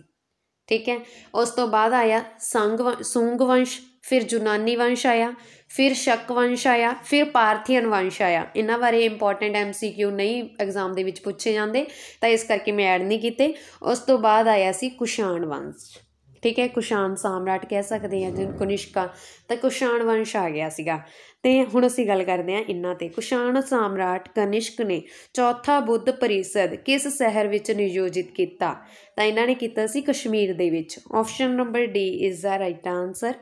ਠੀਕ ਹੈ? ਉਸ ਤੋਂ ਬਾਅਦ ਆਇਆ ਸੰਗ ਸੁੰਗ ਵੰਸ਼, ਫਿਰ ਯੂਨਾਨੀ ਵੰਸ਼ ਆਇਆ। ਫਿਰ ਸ਼ੱਕ ਵੰਸ਼ ਆਇਆ ਫਿਰ ਪਾਰਥੀਅਨ ਵੰਸ਼ ਆਇਆ ਇਹਨਾਂ ਬਾਰੇ ਇੰਪੋਰਟੈਂਟ ਐਮਸੀਕਿਊ ਨਹੀਂ ਐਗਜ਼ਾਮ ਦੇ ਵਿੱਚ ਪੁੱਛੇ ਜਾਂਦੇ, ਤਾਂ ਇਸ ਕਰਕੇ ਮੈਂ ਐਡ ਨਹੀਂ ਕੀਤੇ। ਉਸ ਤੋਂ ਬਾਅਦ ਆਇਆ ਸੀ ਕੁਸ਼ਾਣ ਵੰਸ਼ ਠੀਕ ਹੈ, ਕੁਸ਼ਾਣ ਸਾਮਰਾਟ ਕਹਿ ਸਕਦੇ ਆ ਜਿਨ ਕੁਨਿਸ਼ਕਾ, ਤਾਂ ਕੁਸ਼ਾਣ ਵੰਸ਼ ਆ ਗਿਆ ਸੀਗਾ। ਤੇ ਹੁਣ ਅਸੀਂ ਗੱਲ ਕਰਦੇ ਹਾਂ ਇਨਾਂ ਤੇ। ਕੁਸ਼ਾਣ ਸਾਮਰਾਟ ਕਨਿਸ਼ਕ ਨੇ ਚੌਥਾ ਬੁੱਧ ਪਰਿਸ਼ਦ ਕਿਸ ਸ਼ਹਿਰ ਵਿੱਚ ਨਿਯੋਜਿਤ ਕੀਤਾ? ਤਾਂ ਇਹਨਾਂ ਨੇ ਕੀਤਾ ਸੀ ਕਸ਼ਮੀਰ ਦੇ ਵਿੱਚ। Option number D is the right answer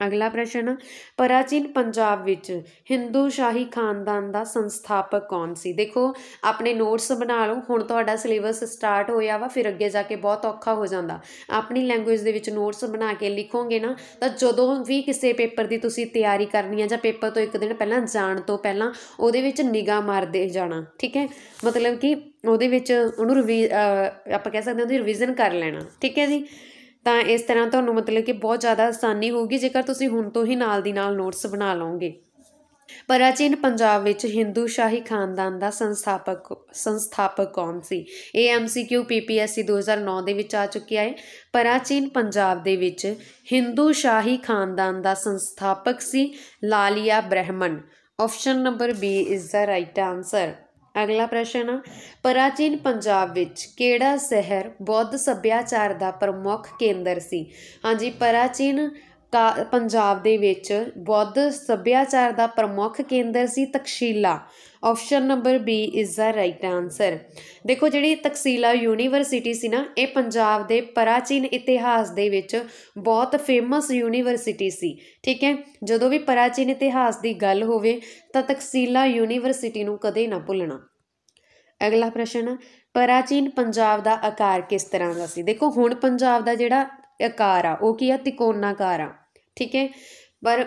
ਅਗਲਾ ਪ੍ਰਸ਼ਨ, ਪ੍ਰਾਚੀਨ ਪੰਜਾਬ ਵਿੱਚ ਹਿੰਦੂ ਸ਼ਾਹੀ ਖਾਨਦਾਨ ਦਾ ਸੰਸਥਾਪਕ ਕੌਣ ਸੀ? ਦੇਖੋ, ਆਪਣੇ ਨੋਟਸ ਬਣਾ ਲਓ, ਹੁਣ ਤੁਹਾਡਾ ਸਿਲੇਬਸ ਸਟਾਰਟ ਹੋਇਆ ਵਾ, ਫਿਰ ਅੱਗੇ ਜਾ ਕੇ ਬਹੁਤ ਔਖਾ ਹੋ ਜਾਂਦਾ। ਆਪਣੀ ਲੈਂਗੁਏਜ ਦੇ ਵਿੱਚ ਨੋਟਸ ਬਣਾ ਕੇ ਲਿਖੋਗੇ ਨਾ, ਤਾਂ ਜਦੋਂ ਵੀ ਕਿਸੇ ਪੇਪਰ ਦੀ ਤੁਸੀਂ ਤਿਆਰੀ ਕਰਨੀ ਹੈ ਜਾਂ ਪੇਪਰ ਤੋਂ ਇੱਕ ਦਿਨ ਪਹਿਲਾਂ ਜਾਣ ਤੋਂ ਪਹਿਲਾਂ, ਉਹਦੇ ਵਿੱਚ ਨਿਗਾਹ ਮਾਰਦੇ ਜਾਣਾ, ਠੀਕ ਹੈ? ਮਤਲਬ ਕਿ ਉਹਦੇ ਵਿੱਚ ਉਹਨੂੰ ਰਿਵੀ ਆਪਾਂ ਕਹਿ ਸਕਦੇ ਹਾਂ ਉਹਦੀ ਰਿਵੀਜ਼ਨ ਕਰ ਲੈਣਾ, ਠੀਕ ਹੈ ਜੀ? ਤਾਂ ਇਸ ਤਰ੍ਹਾਂ ਤੁਹਾਨੂੰ ਮਤਲਬ ਕਿ ਬਹੁਤ ਜ਼ਿਆਦਾ ਆਸਾਨੀ ਹੋਊਗੀ, ਜੇਕਰ ਤੁਸੀਂ ਹੁਣ ਤੋਂ ਹੀ ਨਾਲ ਦੀ ਨਾਲ ਨੋਟਸ ਬਣਾ ਲਓਗੇ। ਪ੍ਰਾਚੀਨ ਪੰਜਾਬ ਵਿੱਚ ਹਿੰਦੂ ਸ਼ਾਹੀ ਖਾਨਦਾਨ ਦਾ ਸੰਸਥਾਪਕ ਸੰਸਥਾਪਕ ਕੌਣ ਸੀ। ਇਹ ਐਮਸੀਕਿਊ ਪੀਪੀਐਸਸੀ 2009 ਦੇ ਵਿੱਚ ਆ ਚੁੱਕਿਆ ਹੈ। ਪ੍ਰਾਚੀਨ ਪੰਜਾਬ ਦੇ ਵਿੱਚ ਹਿੰਦੂ ਸ਼ਾਹੀ ਖਾਨਦਾਨ ਦਾ ਸੰਸਥਾਪਕ ਸੀ Lalia ਬ੍ਰਹਮਣ option number B is the right answer ਅਗਲਾ ਪ੍ਰਸ਼ਨ ਆ ਪ੍ਰਾਚੀਨ ਪੰਜਾਬ ਵਿੱਚ ਕਿਹੜਾ ਸ਼ਹਿਰ ਬੌਧ ਸੱਭਿਆਚਾਰ ਦਾ ਪ੍ਰਮੁੱਖ ਕੇਂਦਰ ਸੀ? ਹਾਂਜੀ, ਪ੍ਰਾਚੀਨ ਕਾ ਪੰਜਾਬ ਦੇ ਵਿੱਚ ਬੌਧ ਸੱਭਿਆਚਾਰ ਦਾ ਪ੍ਰਮੁੱਖ ਕੇਂਦਰ ਸੀ Taxila. Option number B is the right answer ਦੇਖੋ ਜਿਹੜੀ ਤਕਸੀਲਾ ਯੂਨੀਵਰਸਿਟੀ ਸੀ ਨਾ, ਇਹ ਪੰਜਾਬ ਦੇ ਪ੍ਰਾਚੀਨ ਇਤਿਹਾਸ ਦੇ ਵਿੱਚ ਬਹੁਤ ਫੇਮਸ ਯੂਨੀਵਰਸਿਟੀ ਸੀ। ਠੀਕ ਹੈ, ਜਦੋਂ ਵੀ ਪ੍ਰਾਚੀਨ ਇਤਿਹਾਸ ਦੀ ਗੱਲ ਹੋਵੇ ਤਾਂ ਤਕਸੀਲਾ ਯੂਨੀਵਰਸਿਟੀ ਨੂੰ ਕਦੇ ਨਾ ਭੁੱਲਣਾ। ਅਗਲਾ ਪ੍ਰਸ਼ਨ, ਪ੍ਰਾਚੀਨ ਪੰਜਾਬ ਦਾ ਆਕਾਰ ਕਿਸ ਤਰ੍ਹਾਂ ਦਾ ਸੀ? ਦੇਖੋ ਹੁਣ ਪੰਜਾਬ ਦਾ ਜਿਹੜਾ ਆਕਾਰ ਆ, ਉਹ ਕੀ ਆ? ਤਿਕੋਣਾਕਾਰ ਆ। ਠੀਕ ਹੈ? ਪਰ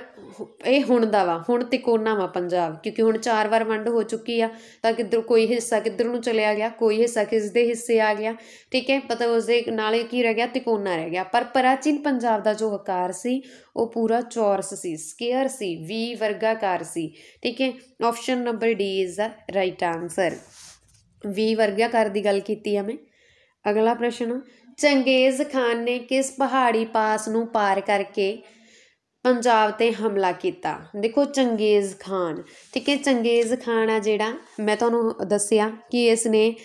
ਇਹ ਹੁਣ ਦਾ ਵਾ, ਹੁਣ ਤਿਕੋਨਾ ਵਾ ਪੰਜਾਬ, ਕਿਉਂਕਿ ਹੁਣ ਚਾਰ ਵਾਰ ਵੰਡ ਹੋ ਚੁੱਕੀ ਆ, ਤਾਂ ਕਿੱਧਰ ਕੋਈ ਹਿੱਸਾ ਕਿੱਧਰ ਨੂੰ ਚਲਿਆ ਗਿਆ, ਕੋਈ ਹਿੱਸਾ ਕਿਸ ਦੇ ਹਿੱਸੇ ਆ ਗਿਆ, ਠੀਕ ਹੈ? ਪਤਾ ਉਸ ਦੇ ਨਾਲੇ ਕੀ ਰਹਿ ਗਿਆ, ਤਿਕੋਨਾ ਰਹਿ ਗਿਆ। ਪਰ ਪ੍ਰਾਚੀਨ ਪੰਜਾਬ ਦਾ ਜੋ ਆਕਾਰ ਸੀ, ਉਹ ਪੂਰਾ ਚੌਰਸ ਸੀ, ਸਕੁਅਰ ਸੀ, ਵੀ ਵਰਗਾਕਾਰ ਸੀ, ਠੀਕ ਹੈ? Option number D is the right answer ਵੀ ਵਰਗਾਕਾਰ ਦੀ ਗੱਲ ਕੀਤੀ ਆ ਮੈਂ। ਅਗਲਾ ਪ੍ਰਸ਼ਨ ਚੰਗੇਜ਼ ਖਾਨ ਨੇ ਕਿਸ ਪਹਾੜੀ ਪਾਸ ਨੂੰ ਪਾਰ ਕਰਕੇ ਪੰਜਾਬ ਤੇ ਹਮਲਾ ਕੀਤਾ। ਦੇਖੋ ਚੰਗੇਜ਼ ਖਾਨ। ਠੀਕ ਹੈ, ਚੰਗੇਜ਼ ਖਾਨ ਆ ਜਿਹੜਾ, ਮੈਂ ਤੁਹਾਨੂੰ ਦੱਸਿਆ ਕਿ ਇਸ ਨੇ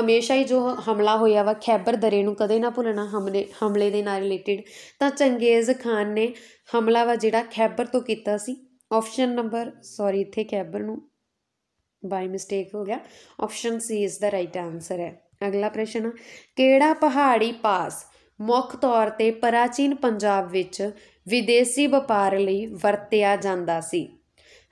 ਹਮੇਸ਼ਾ ਹੀ ਜੋ ਹਮਲਾ ਹੋਇਆ ਵਾ, ਖੈਬਰ ਦਰੇ ਨੂੰ ਕਦੇ ਨਾ ਭੁੱਲਣਾ, ਹਮਲੇ ਹਮਲੇ ਦੇ ਨਾਲ ਰਿਲੇਟਡ ਤਾਂ ਚੰਗੇਜ਼ ਖਾਨ ਨੇ ਹਮਲਾ ਵਾ ਜਿਹੜਾ ਖੈਬਰ ਤੋਂ ਕੀਤਾ ਸੀ। ਆਪਸ਼ਨ ਨੰਬਰ ਸੌਰੀ ਇੱਥੇ ਖੈਬਰ ਨੂੰ ਬਾਈ ਮਿਸਟੇਕ ਹੋ ਗਿਆ। ਆਪਸ਼ਨ ਸੀ ਇਸ ਦਾ ਰਾਈਟ ਆਨਸਰ ਹੈ। ਅਗਲਾ ਪ੍ਰਸ਼ਨ ਕਿਹੜਾ ਪਹਾੜੀ ਪਾਸ ਮੁੱਖ ਤੌਰ ਤੇ ਪ੍ਰਾਚੀਨ ਪੰਜਾਬ ਵਿੱਚ ਵਿਦੇਸ਼ੀ ਵਪਾਰ ਲਈ ਵਰਤਿਆ ਜਾਂਦਾ ਸੀ।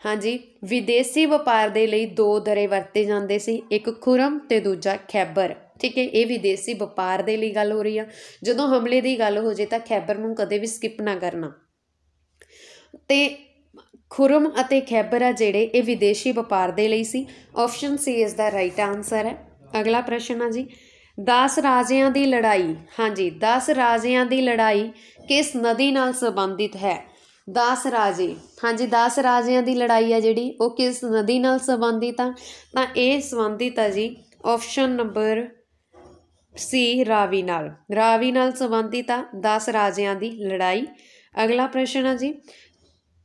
ਹਾਂਜੀ, ਵਿਦੇਸ਼ੀ ਵਪਾਰ ਦੇ ਲਈ ਦੋ ਦਰੇ ਵਰਤੇ ਜਾਂਦੇ ਸੀ, ਇੱਕ ਖੁਰਮ ਤੇ ਦੂਜਾ ਖੈਬਰ। ਠੀਕ ਹੈ, ਇਹ ਵਿਦੇਸ਼ੀ ਵਪਾਰ ਦੇ ਲਈ ਗੱਲ ਹੋ ਰਹੀ ਆ। ਜਦੋਂ ਹਮਲੇ ਦੀ ਗੱਲ ਹੋ ਜੇ ਤਾਂ ਖੈਬਰ ਨੂੰ ਕਦੇ ਵੀ ਸਕਿਪ ਨਾ ਕਰਨਾ। ਤੇ ਖੁਰਮ ਅਤੇ ਖੈਬਰ ਆ ਜਿਹੜੇ, ਇਹ ਵਿਦੇਸ਼ੀ ਵਪਾਰ ਦੇ ਲਈ ਸੀ। ਆਪਸ਼ਨ ਸੀ ਇਸ ਦਾ ਰਾਈਟ ਆਨਸਰ ਹੈ। ਅਗਲਾ ਪ੍ਰਸ਼ਨ ਆ ਜੀ। 10 ਰਾਜਿਆਂ ਦੀ ਲੜਾਈ। ਹਾਂਜੀ 10 ਰਾਜਿਆਂ ਦੀ ਲੜਾਈ ਕਿਸ ਨਦੀ ਨਾਲ ਸੰਬੰਧਿਤ ਹੈ? 10 ਰਾਜੇ। ਹਾਂਜੀ 10 ਰਾਜਿਆਂ ਦੀ ਲੜਾਈ ਆ ਜਿਹੜੀ, ਉਹ ਕਿਸ ਨਦੀ ਨਾਲ ਸੰਬੰਧਿਤ ਆ? ਤਾਂ ਇਹ ਸੰਬੰਧਿਤ ਆ ਜੀ ਆਪਸ਼ਨ ਨੰਬਰ ਸੀ ਰਾਵੀ ਨਾਲ। ਰਾਵੀ ਨਾਲ ਸੰਬੰਧਿਤ ਆ 10 ਰਾਜਿਆਂ ਦੀ ਲੜਾਈ। ਅਗਲਾ ਪ੍ਰਸ਼ਨ ਆ ਜੀ,